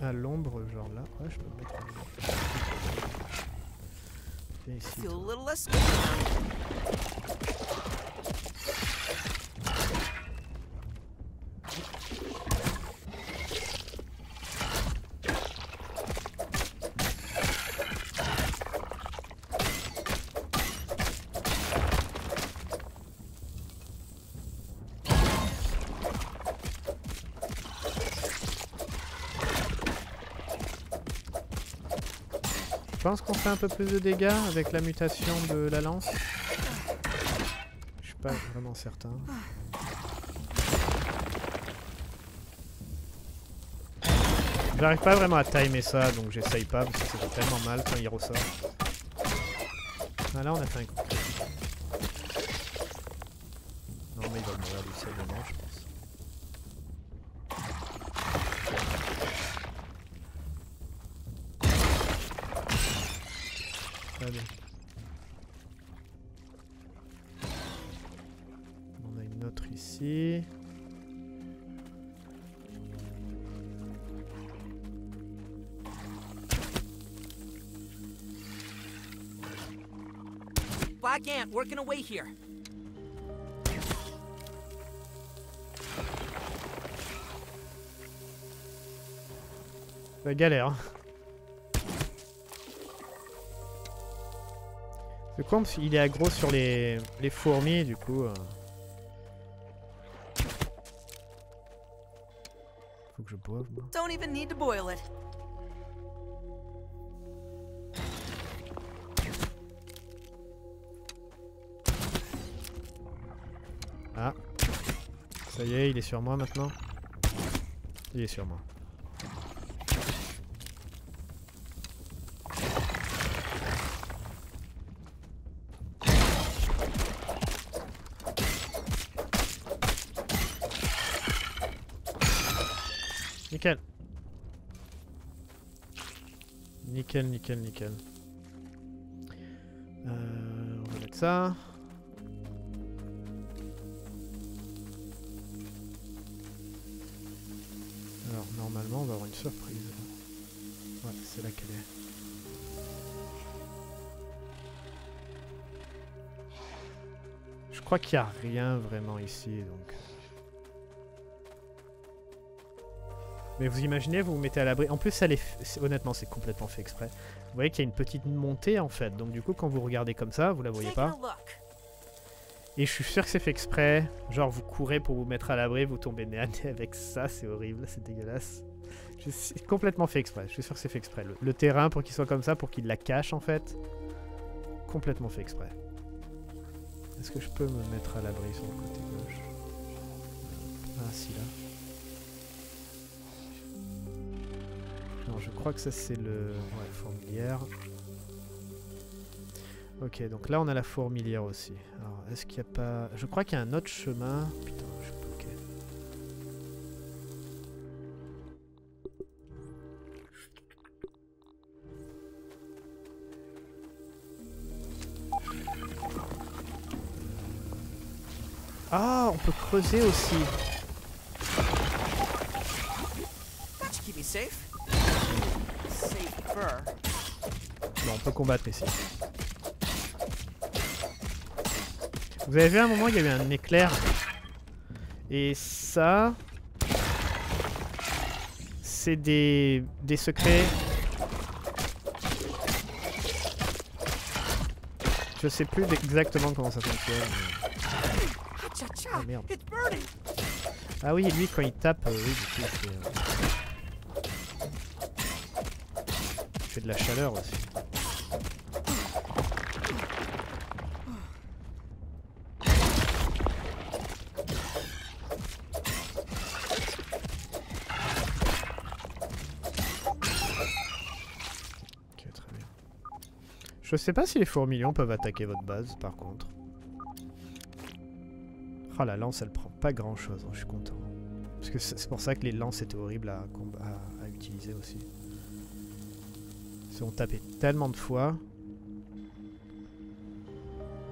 À l'ombre, genre là. Ouais, je peux me mettre à l'ombre. I ici. Pense qu'on fait un peu plus de dégâts avec la mutation de la lance. Je suis pas vraiment certain. J'arrive pas vraiment à timer ça, donc j'essaye pas parce que ça fait tellement mal quand il ressort. Ah là on a fait un coup. Here. La galère. Le con, qu'il est aggro sur les, les fourmis, du coup. euh. Faut que je boive, moi. Don't even need to boil it. Il est sur moi maintenant. Il est sur moi. Nickel. Nickel, nickel, nickel. Euh, on va mettre ça. Surprise. Ouais, c'est là qu'elle est. Je crois qu'il n'y a rien vraiment ici donc. Mais vous imaginez, vous vous mettez à l'abri. En plus, elle est f- honnêtement, c'est complètement fait exprès. Vous voyez qu'il y a une petite montée en fait. Donc du coup, quand vous regardez comme ça, vous la voyez pas. Et je suis sûr que c'est fait exprès. Genre, vous courez pour vous mettre à l'abri, vous tombez nez à nez avec ça, c'est horrible, c'est dégueulasse. C'est complètement fait exprès, je suis sûr que c'est fait exprès. Le, le terrain, pour qu'il soit comme ça, pour qu'il la cache en fait, complètement fait exprès. Est-ce que je peux me mettre à l'abri sur le côté gauche? Ah, si là. Non, je crois que ça c'est le. Ouais, fourmilière. Ok, donc là on a la fourmilière aussi. Alors, est-ce qu'il n'y a pas... Je crois qu'il y a un autre chemin. Putain, Ah, on peut creuser aussi. Bon, on peut combattre ici. Vous avez vu à un moment, il y a eu un éclair. Et ça... C'est des, des secrets. Je sais plus exactement comment ça fonctionne. mais- ah, merde. Ah oui, lui quand il tape, euh, oui, du coup, il fait, euh, il fait de la chaleur aussi. Je sais pas si les fourmilions peuvent attaquer votre base, par contre. Oh, la lance, elle prend pas grand chose, hein, je suis content. Parce que c'est pour ça que les lances étaient horribles à, à, à utiliser aussi. Ils ont tapé tellement de fois.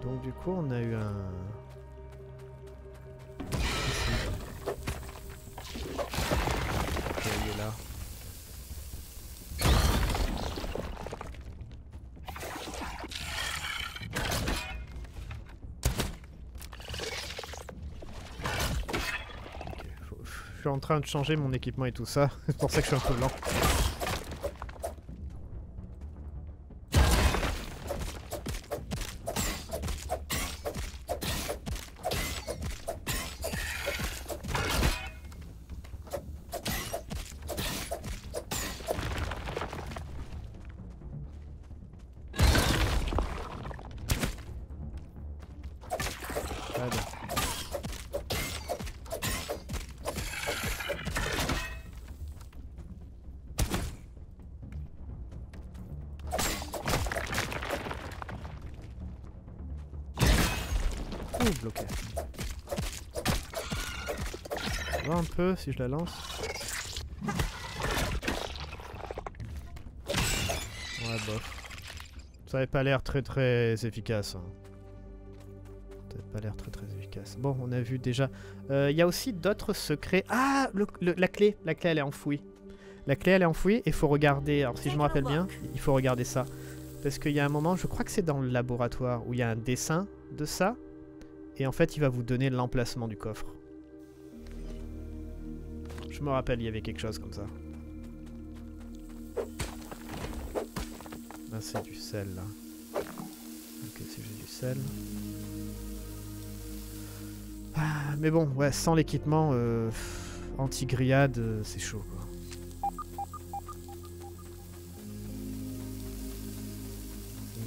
Donc du coup, on a eu un... suis en train de changer mon équipement et tout ça. C'est pour ça que je suis un peu lent. Si je la lance. Ouais, bof. Ça avait pas l'air très très efficace. Hein. Ça avait pas l'air très très efficace. Bon, on a vu déjà. Euh, il y a aussi d'autres secrets. Ah, la clé. La clé, elle est enfouie. La clé, elle est enfouie et il faut regarder. Alors, si je me rappelle bien, il faut regarder ça. Parce qu'il y a un moment, je crois que c'est dans le laboratoire, où il y a un dessin de ça. Et en fait, il va vous donner l'emplacement du coffre. Je me rappelle, il y avait quelque chose comme ça. Là, c'est du sel, là. Ok, c'est juste du sel. Ah, mais bon, ouais, sans l'équipement euh, anti-grillade, euh, c'est chaud, quoi.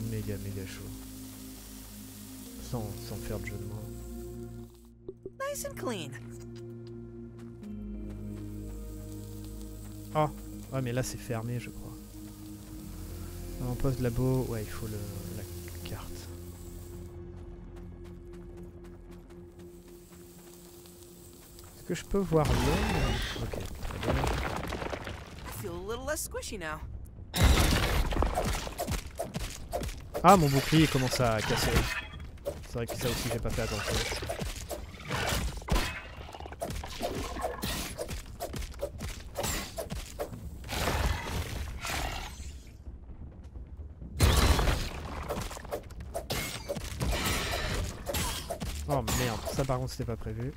Méga, méga chaud sans, faire de jeu de ouais, mais là c'est fermé, je crois. En poste labo, ouais, il faut le, la carte. Est-ce que je peux voir l'ombre? Ok, très bien. I feel a little less squishy now. Ah, mon bouclier commence à casser. C'est vrai que ça aussi j'ai pas fait attention. Oh merde, ça par contre c'était pas prévu.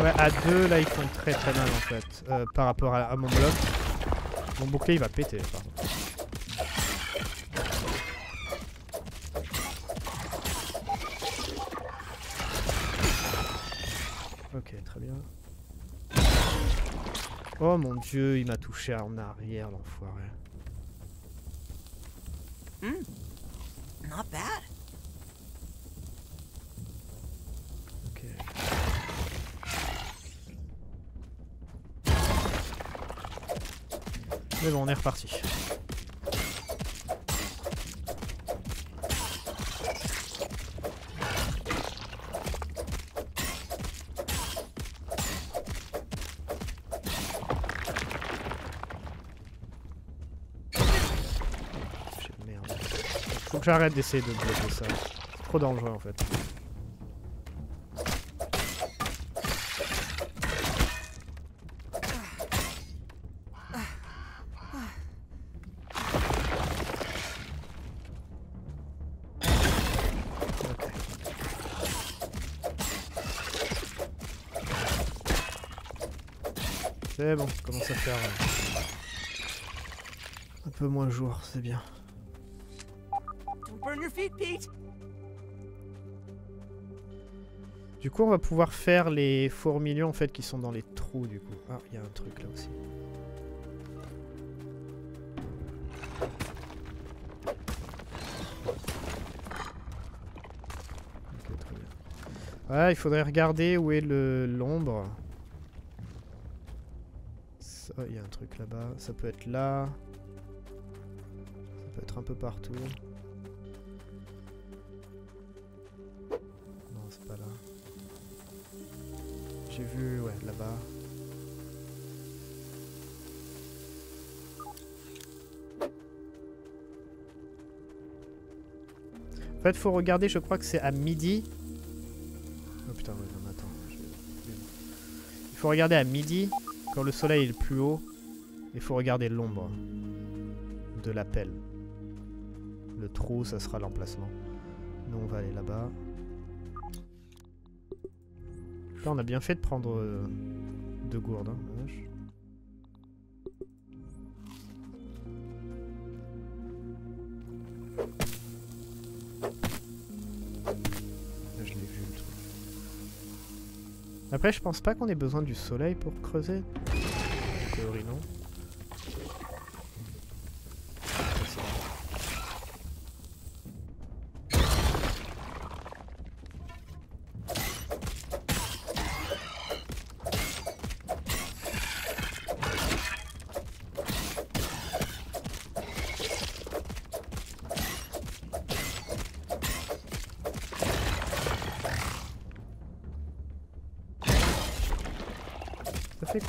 Ouais, à deux, là, ils font très très mal en fait, euh, par rapport à, mon bloc. Mon bouclier, il va péter, pardon. Ok, très bien. Oh mon dieu, il m'a touché en arrière, l'enfoiré. Reparti. Faut que j'arrête d'essayer de bloquer ça. C'est trop dangereux en fait. Faire euh, un peu moins jour, c'est bien. Du coup, on va pouvoir faire les fourmilions en fait qui sont dans les trous du coup. Ah, il y a un truc là aussi. Ok, très bien. Voilà, il faudrait regarder où est l'ombre. Il y a un truc là-bas. Ça peut être là. Ça peut être un peu partout. Non, c'est pas là. J'ai vu, ouais, là-bas. En fait, faut regarder, je crois que c'est à midi. Oh putain, ouais, non, attends. Il faut regarder à midi, quand le soleil est le plus haut. Il faut regarder l'ombre de la pelle. Le trou, ça sera l'emplacement. Nous, on va aller là-bas. Là, on a bien fait de prendre euh, deux gourdes. Hein, Après, je pense pas qu'on ait besoin du soleil pour creuser. En théorie, non.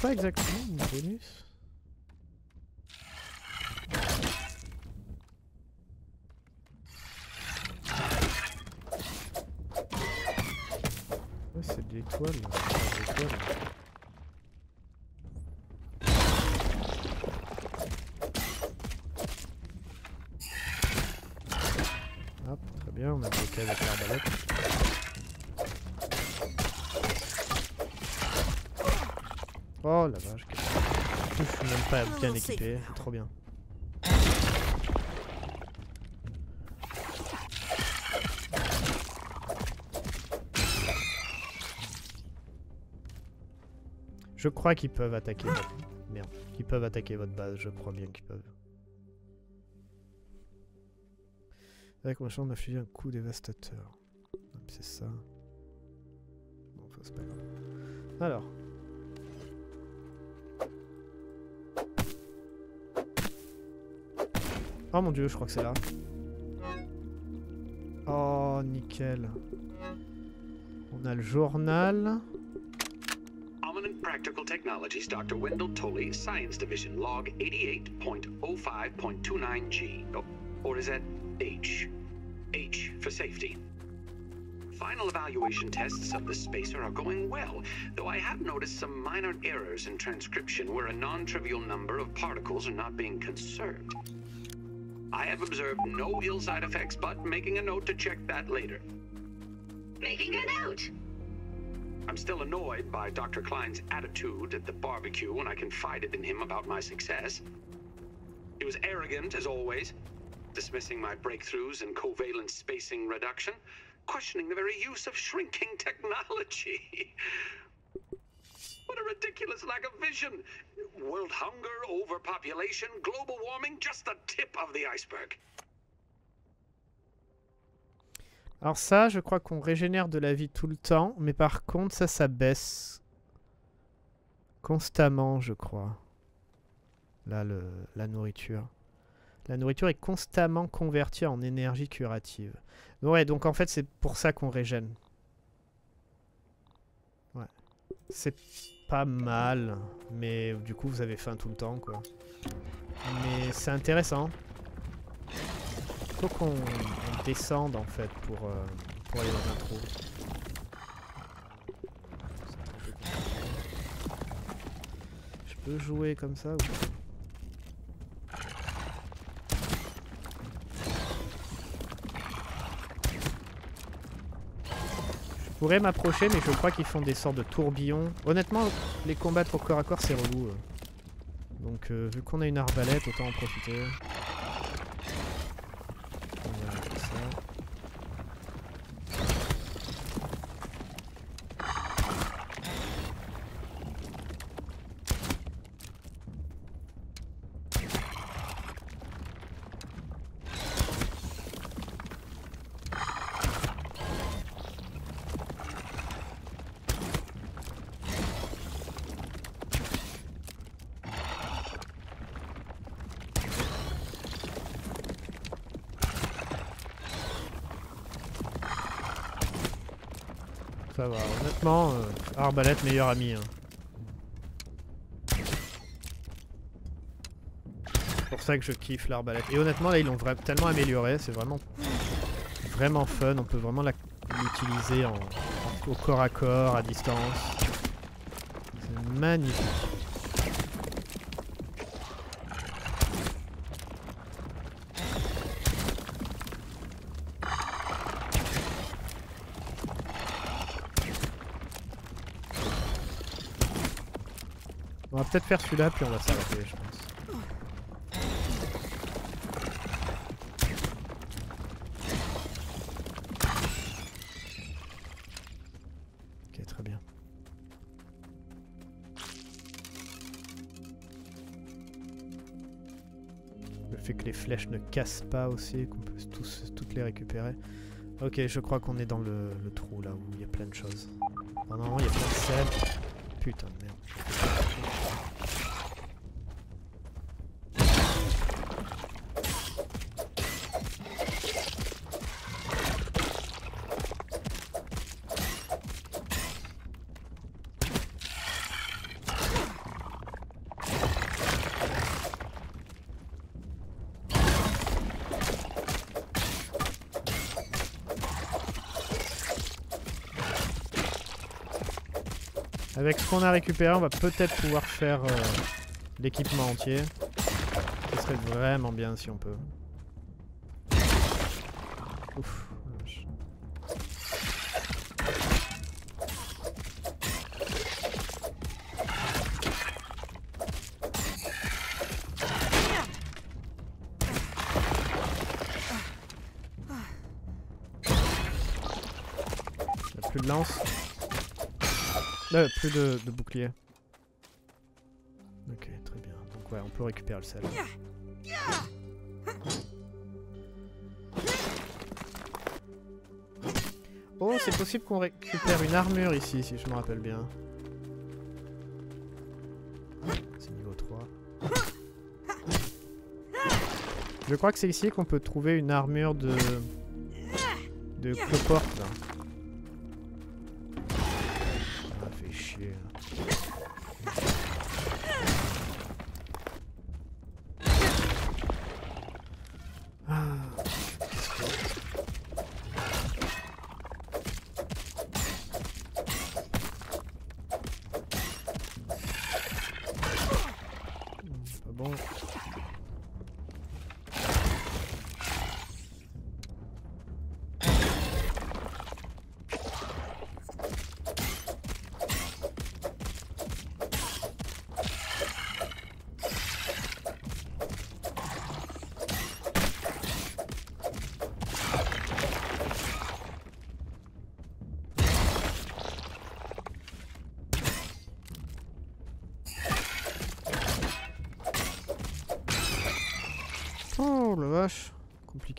Ça fait quoi exactement, mon bonus Ouais, c'est de l'étoile. là, c'est pas de l'étoile. Hop, très bien, on a bloqué avec l'arbalète. Oh la vache, quel- je suis même pas bien équipé, trop bien. Je crois qu'ils peuvent attaquer. Merde, qu'ils peuvent attaquer votre base, je crois bien qu'ils peuvent. Avec machin, on a infligé un coup dévastateur. C'est ça. Bon, enfin, c'est pas grave. Alors. Oh mon dieu, je crois que c'est là. Oh, nickel. On a le journal. Dominant Practical Technologies, Dr. Wendell Tolley, Science Division, log 88.05.29G. Oh, or is that H? H for safety. Final evaluation tests of the spacer are going well, though I have noticed some minor errors in transcription where a non trivial number of particles are not being conserved. I have observed no ill side effects, but making a note to check that later. Making a note. I'm still annoyed by Dr. Klein's attitude at the barbecue when I confided in him about my success. He was arrogant, as always, dismissing my breakthroughs in covalent spacing reduction, questioning the very use of shrinking technology. what a ridiculous lack of vision! World hunger, overpopulation, global warming, just the tip of the iceberg. Alors ça, je crois qu'on régénère de la vie tout le temps, mais par contre, ça, ça baisse constamment, je crois. Là, le, la nourriture. La nourriture est constamment convertie en énergie curative. Ouais, donc en fait, c'est pour ça qu'on régène. Ouais. C'est pas mal, mais du coup, vous avez faim tout le temps, quoi. Mais c'est intéressant. Faut qu'on on descende, en fait, pour, euh, pour aller dans un trou. Je peux jouer comme ça ou Je pourrais m'approcher, mais je crois qu'ils font des sortes de tourbillons. Honnêtement, les combats au corps à corps, c'est relou. euh. Donc, euh, vu qu'on a une arbalète, autant en profiter. Arbalète meilleur ami. hein. C'est pour ça que je kiffe l'arbalète. Et honnêtement, là, ils l'ont tellement amélioré, c'est vraiment vraiment fun. On peut vraiment l'utiliser au corps à corps, à distance. C'est magnifique. Peut-être faire celui-là, puis on va s'arrêter, je pense. Ok, très bien. Le fait que les flèches ne cassent pas aussi, qu'on peut tous, toutes les récupérer. Ok, je crois qu'on est dans le, trou là où il y a plein de choses. Non, il y a plein de sel. Putain de merde. Avec ce qu'on a récupéré, on va peut-être pouvoir faire euh, l'équipement entier. Ce serait vraiment bien si on peut. Euh, plus de, de bouclier. Ok, très bien. Donc ouais, on peut récupérer le sel. Oh, c'est possible qu'on récupère une armure ici, si je me rappelle bien. C'est niveau 3. Je crois que c'est ici qu'on peut trouver une armure de... de cloporte, là. Hmm, Pas bon. Oh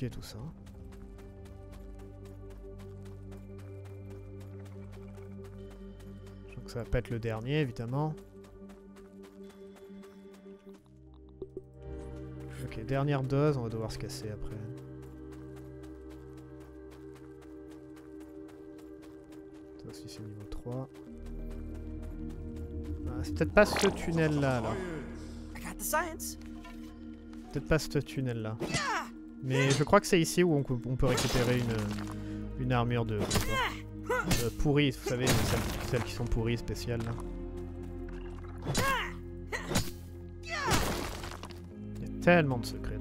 compliqué tout ça. Je crois que ça va pas être le dernier évidemment. Ok, dernière dose, on va devoir se casser après. Ça aussi c'est niveau 3. Ah, c'est peut-être pas ce tunnel là alors. Peut-être pas ce tunnel là. Mais je crois que c'est ici où on, peut récupérer une, armure de, pourrie, vous savez, celles, qui sont pourries spéciales. Il y a tellement de secrets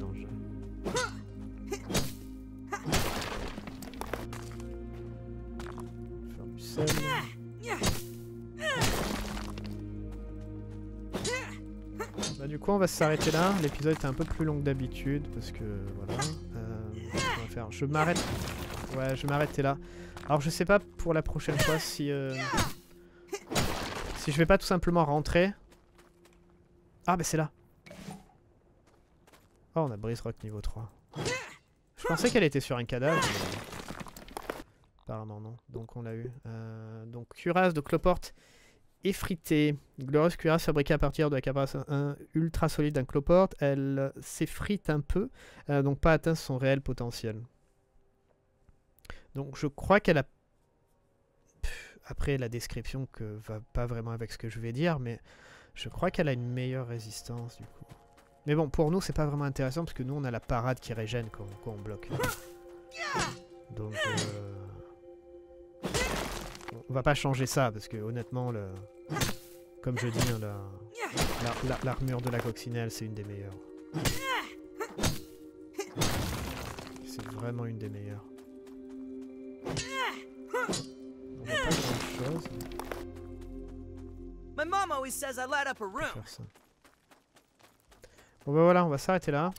s'arrêter là. L'épisode était un peu plus long que d'habitude parce que voilà. Euh, qu'on va faire Je m'arrête. Ouais, je m'arrêter là. Alors, je sais pas pour la prochaine fois si euh, si je vais pas tout simplement rentrer. Ah, bah c'est là. Oh, on a Brise Rock niveau 3. Je pensais qu'elle était sur un cadavre. mais Apparemment non. Donc on l'a eu. Euh, donc cuirasse de cloporte effritée. Glorieuse cuirasse fabriquée à partir de la carapace ultra solide d'un cloporte. Elle s'effrite un peu, euh, donc pas atteint son réel potentiel. Donc je crois qu'elle a... Après la description que va pas vraiment avec ce que je vais dire, mais je crois qu'elle a une meilleure résistance du coup. Mais bon, pour nous, c'est pas vraiment intéressant parce que nous, on a la parade qui régène quand, on bloque. Euh, on va pas changer ça parce que honnêtement, le... comme je dis, hein, la- la- la- l'armure de la coccinelle, c'est une des meilleures. C'est vraiment une des meilleures. On voit pas grand chose. My mom always says I light up a room. faire ça. Bon bah voilà, on va s'arrêter là.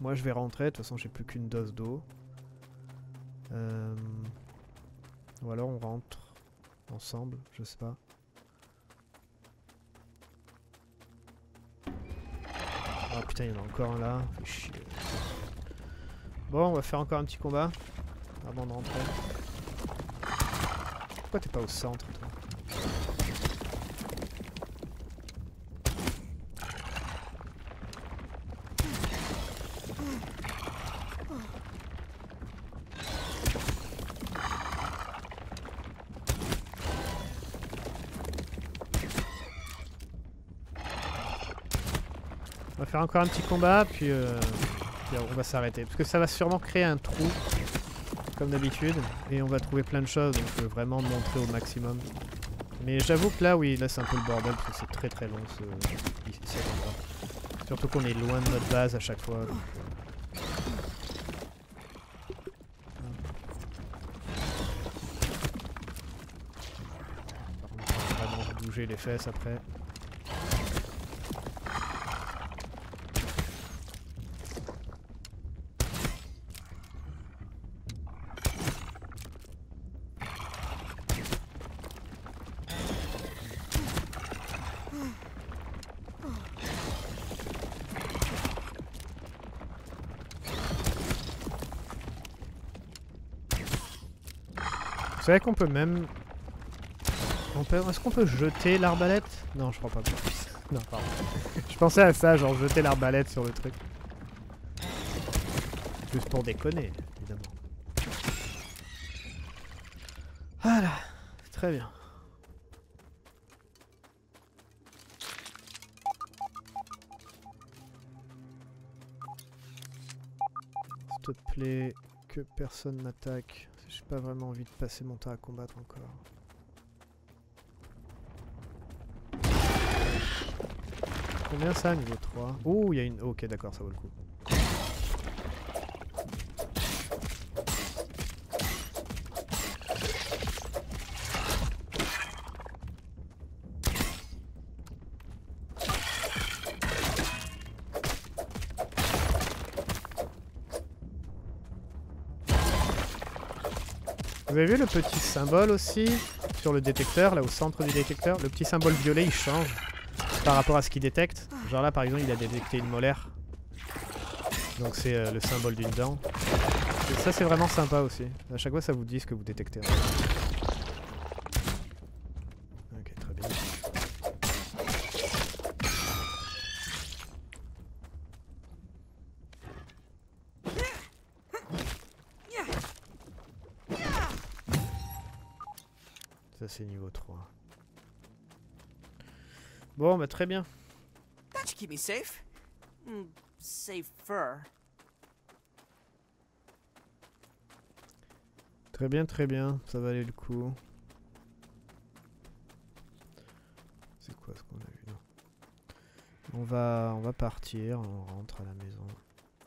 Moi je vais rentrer, de toute façon j'ai plus qu'une dose d'eau. Euh, Ou alors on rentre ensemble, je sais pas. Ah putain, il y en a encore un là. Bon, on va faire encore un petit combat avant de rentrer. Pourquoi t'es pas au centre toi? Encore un petit combat, puis, euh, puis on va s'arrêter. Parce que ça va sûrement créer un trou, comme d'habitude, et on va trouver plein de choses, donc veux vraiment montrer au maximum. Mais j'avoue que là, oui, là c'est un peu le bordel, parce que c'est très très long ce, cet endroit. Surtout qu'on est loin de notre base à chaque fois. donc, euh. Les fesses après. Savez qu'on peut même... Est-ce qu'on peut jeter l'arbalète? Non, je crois pas. non, pardon. je pensais à ça, genre jeter l'arbalète sur le truc. Juste pour déconner, évidemment. Voilà, très bien. S'il te plaît, que personne m'attaque. J'ai pas vraiment envie de passer mon temps à combattre encore. Combien ça, niveau 3 Ouh, il y a une... Ok, d'accord, ça vaut le coup. Vous avez vu le petit symbole aussi sur le détecteur, là au centre du détecteur? Le petit symbole violet il change par rapport à ce qu'il détecte. Genre là par exemple il a détecté une molaire. Donc c'est euh, le symbole d'une dent. Et ça c'est vraiment sympa aussi. À chaque fois ça vous dit ce que vous détectez très bien. Ça c'est niveau 3. Bon bah très bien. That should keep me safe. Mm, safer. Très bien, très bien, ça valait le coup. C'est quoi ce qu'on a vu là On va, on va partir, on rentre à la maison.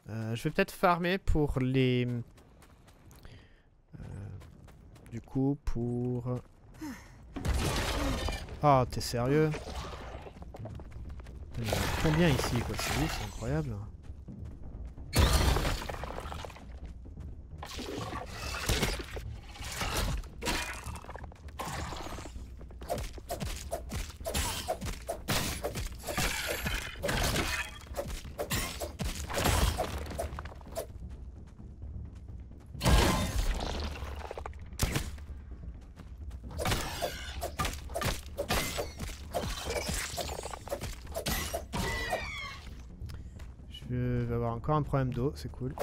Euh, je vais peut-être farmer pour les... Euh, du coup, pour... Ah, t'es sérieux? Combien ici, quoi c'est incroyable. un problème d'eau, c'est cool.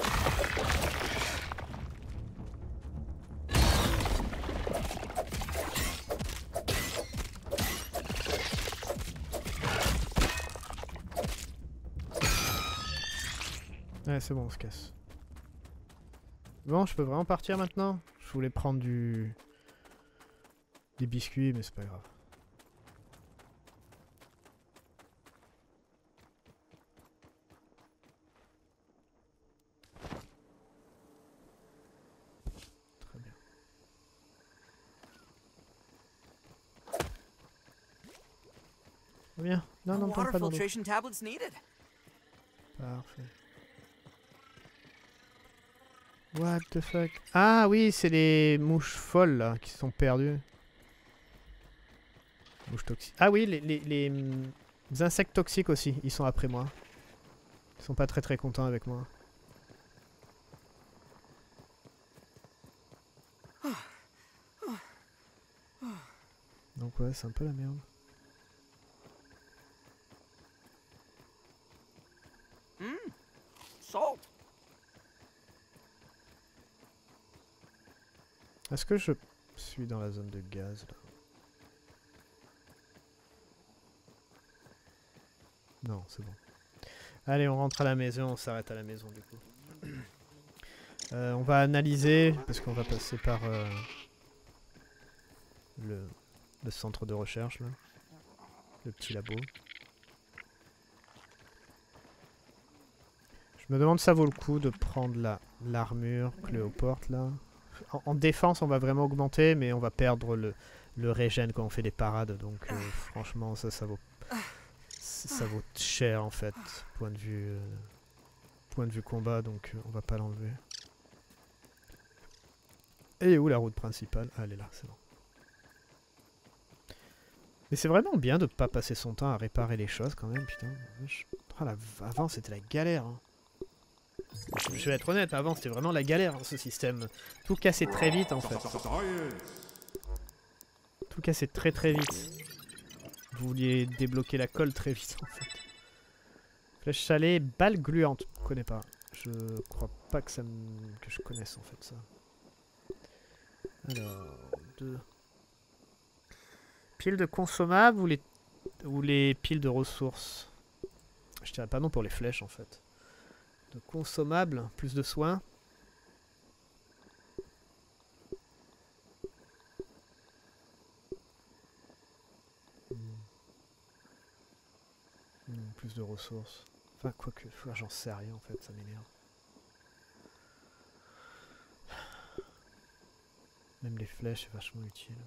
Ouais, c'est bon, on se casse. Bon, je peux vraiment partir maintenant? Je voulais prendre du... des biscuits, mais c'est pas grave. Non, non, no pas, dans l'eau. Parfait. What the fuck? Ah oui, c'est les mouches folles là qui sont perdues. Mouches toxiques. Ah oui, les, les, les, les insectes toxiques aussi, ils sont après moi. Ils sont pas très très contents avec moi. Donc ouais, c'est un peu la merde. Hmm. Salt. Est-ce que je suis dans la zone de gaz là Non, c'est bon. Allez, on rentre à la maison, on s'arrête à la maison du coup. Euh, on va analyser, parce qu'on va passer par euh, le, centre de recherche là. Le petit labo. Je me demande si ça vaut le coup de prendre la l'armure Cléoporte là? En, en défense, on va vraiment augmenter, mais on va perdre le, le régène quand on fait des parades. Donc, euh, franchement, ça, ça vaut, ça vaut cher en fait, point de vue, euh, point de vue combat. Donc, euh, on va pas l'enlever. Et où la route principale? Ah, elle est là, c'est bon. Mais c'est vraiment bien de pas passer son temps à réparer les choses quand même, putain. Ah, la- avant, c'était la galère. hein. Je vais être honnête, avant c'était vraiment la galère ce système. Tout cassait très vite en fait. Tout cassait très très vite. Vous vouliez débloquer la colle très vite en fait. Flèche salée, balle gluante. Je connais pas. Je crois pas que je connaisse en fait ça. Alors, deux. Piles de consommables ou les, ou les piles de ressources? Je dirais pas non pour les flèches en fait. De consommables, plus de soins. Hmm. Hmm, plus de ressources. Enfin, quoique, j'en sais rien en fait, ça m'énerve. Même les flèches, c'est vachement utile.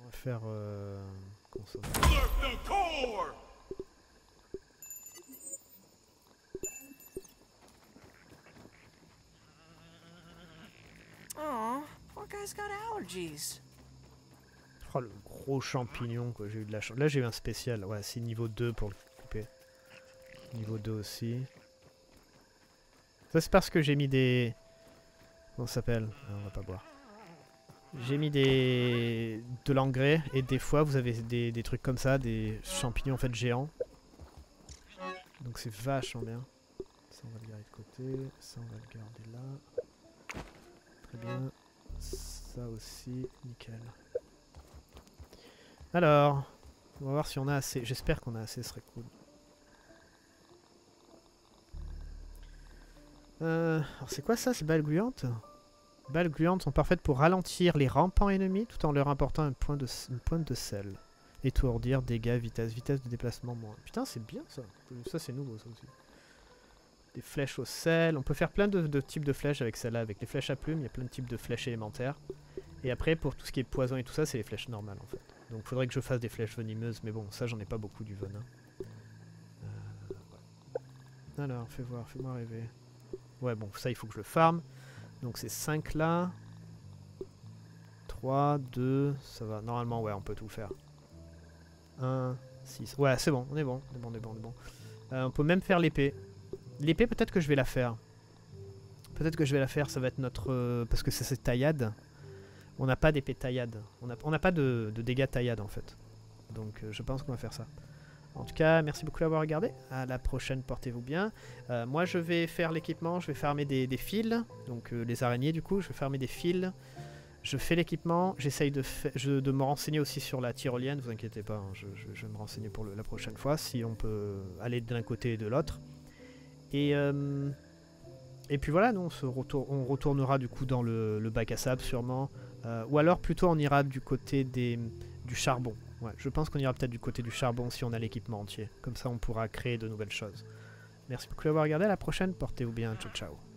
On va faire euh, consommable. Oh, le gros champignon, quoi. J'ai eu de la chance. Là, j'ai eu un spécial. Ouais, c'est niveau 2 pour le couper. Niveau 2 aussi. Ça, c'est parce que j'ai mis des. Comment ça s'appelle? Ah, On va pas boire. J'ai mis des. de l'engrais et des fois, vous avez des, des trucs comme ça, des champignons en fait géants. Donc, c'est vachement bien. Ça, on va le garder de côté. Ça, on va le garder là. Très bien. Ça aussi, nickel. Alors, on va voir si on a assez. J'espère qu'on a assez, ce serait cool. Euh, alors c'est quoi ça, ces balles gluantes? Balles gluantes sont parfaites pour ralentir les rampants ennemis tout en leur apportant une pointe de sel. Étourdir, dégâts, vitesse, vitesse de déplacement moins. Putain, c'est bien ça. Ça, c'est nouveau, ça aussi. Des flèches au sel. On peut faire plein de, de types de flèches avec celle-là. Avec les flèches à plumes, il y a plein de types de flèches élémentaires. Et après, pour tout ce qui est poison et tout ça, c'est les flèches normales en fait. Donc faudrait que je fasse des flèches venimeuses, mais bon, ça j'en ai pas beaucoup du venin. Euh. Alors, fais voir, fais-moi rêver. Ouais, bon, ça il faut que je le farme. Donc c'est 5 là. 3, 2, ça va. Normalement, ouais, on peut tout faire. 1, 6. Ouais, c'est bon, on est bon, on est bon, on est bon, on est bon. Euh, on peut même faire l'épée. L'épée, peut-être que je vais la faire. Peut-être que je vais la faire, ça va être notre... euh, parce que c'est taillade. On n'a pas d'épée taillade. On n'a pas de, dégâts taillade en fait. Donc euh, je pense qu'on va faire ça. En tout cas, merci beaucoup d'avoir regardé. À la prochaine, portez-vous bien. Euh, moi, je vais faire l'équipement. Je vais farmer des, fils. Donc euh, les araignées, du coup. Je vais farmer des fils. Je fais l'équipement, j'essaye de, me renseigner aussi sur la tyrolienne, vous inquiétez pas, hein, je, vais me renseigner pour la prochaine fois, si on peut aller de l'un côté et de l'autre. Et, puis voilà, nous, on, retournera du coup dans le bac à sable sûrement, euh, ou alors plutôt on ira du côté des, du charbon. Je pense qu'on ira peut-être du côté du charbon si on a l'équipement entier, comme ça on pourra créer de nouvelles choses. Merci beaucoup d'avoir regardé, à la prochaine, portez-vous bien, ciao ciao.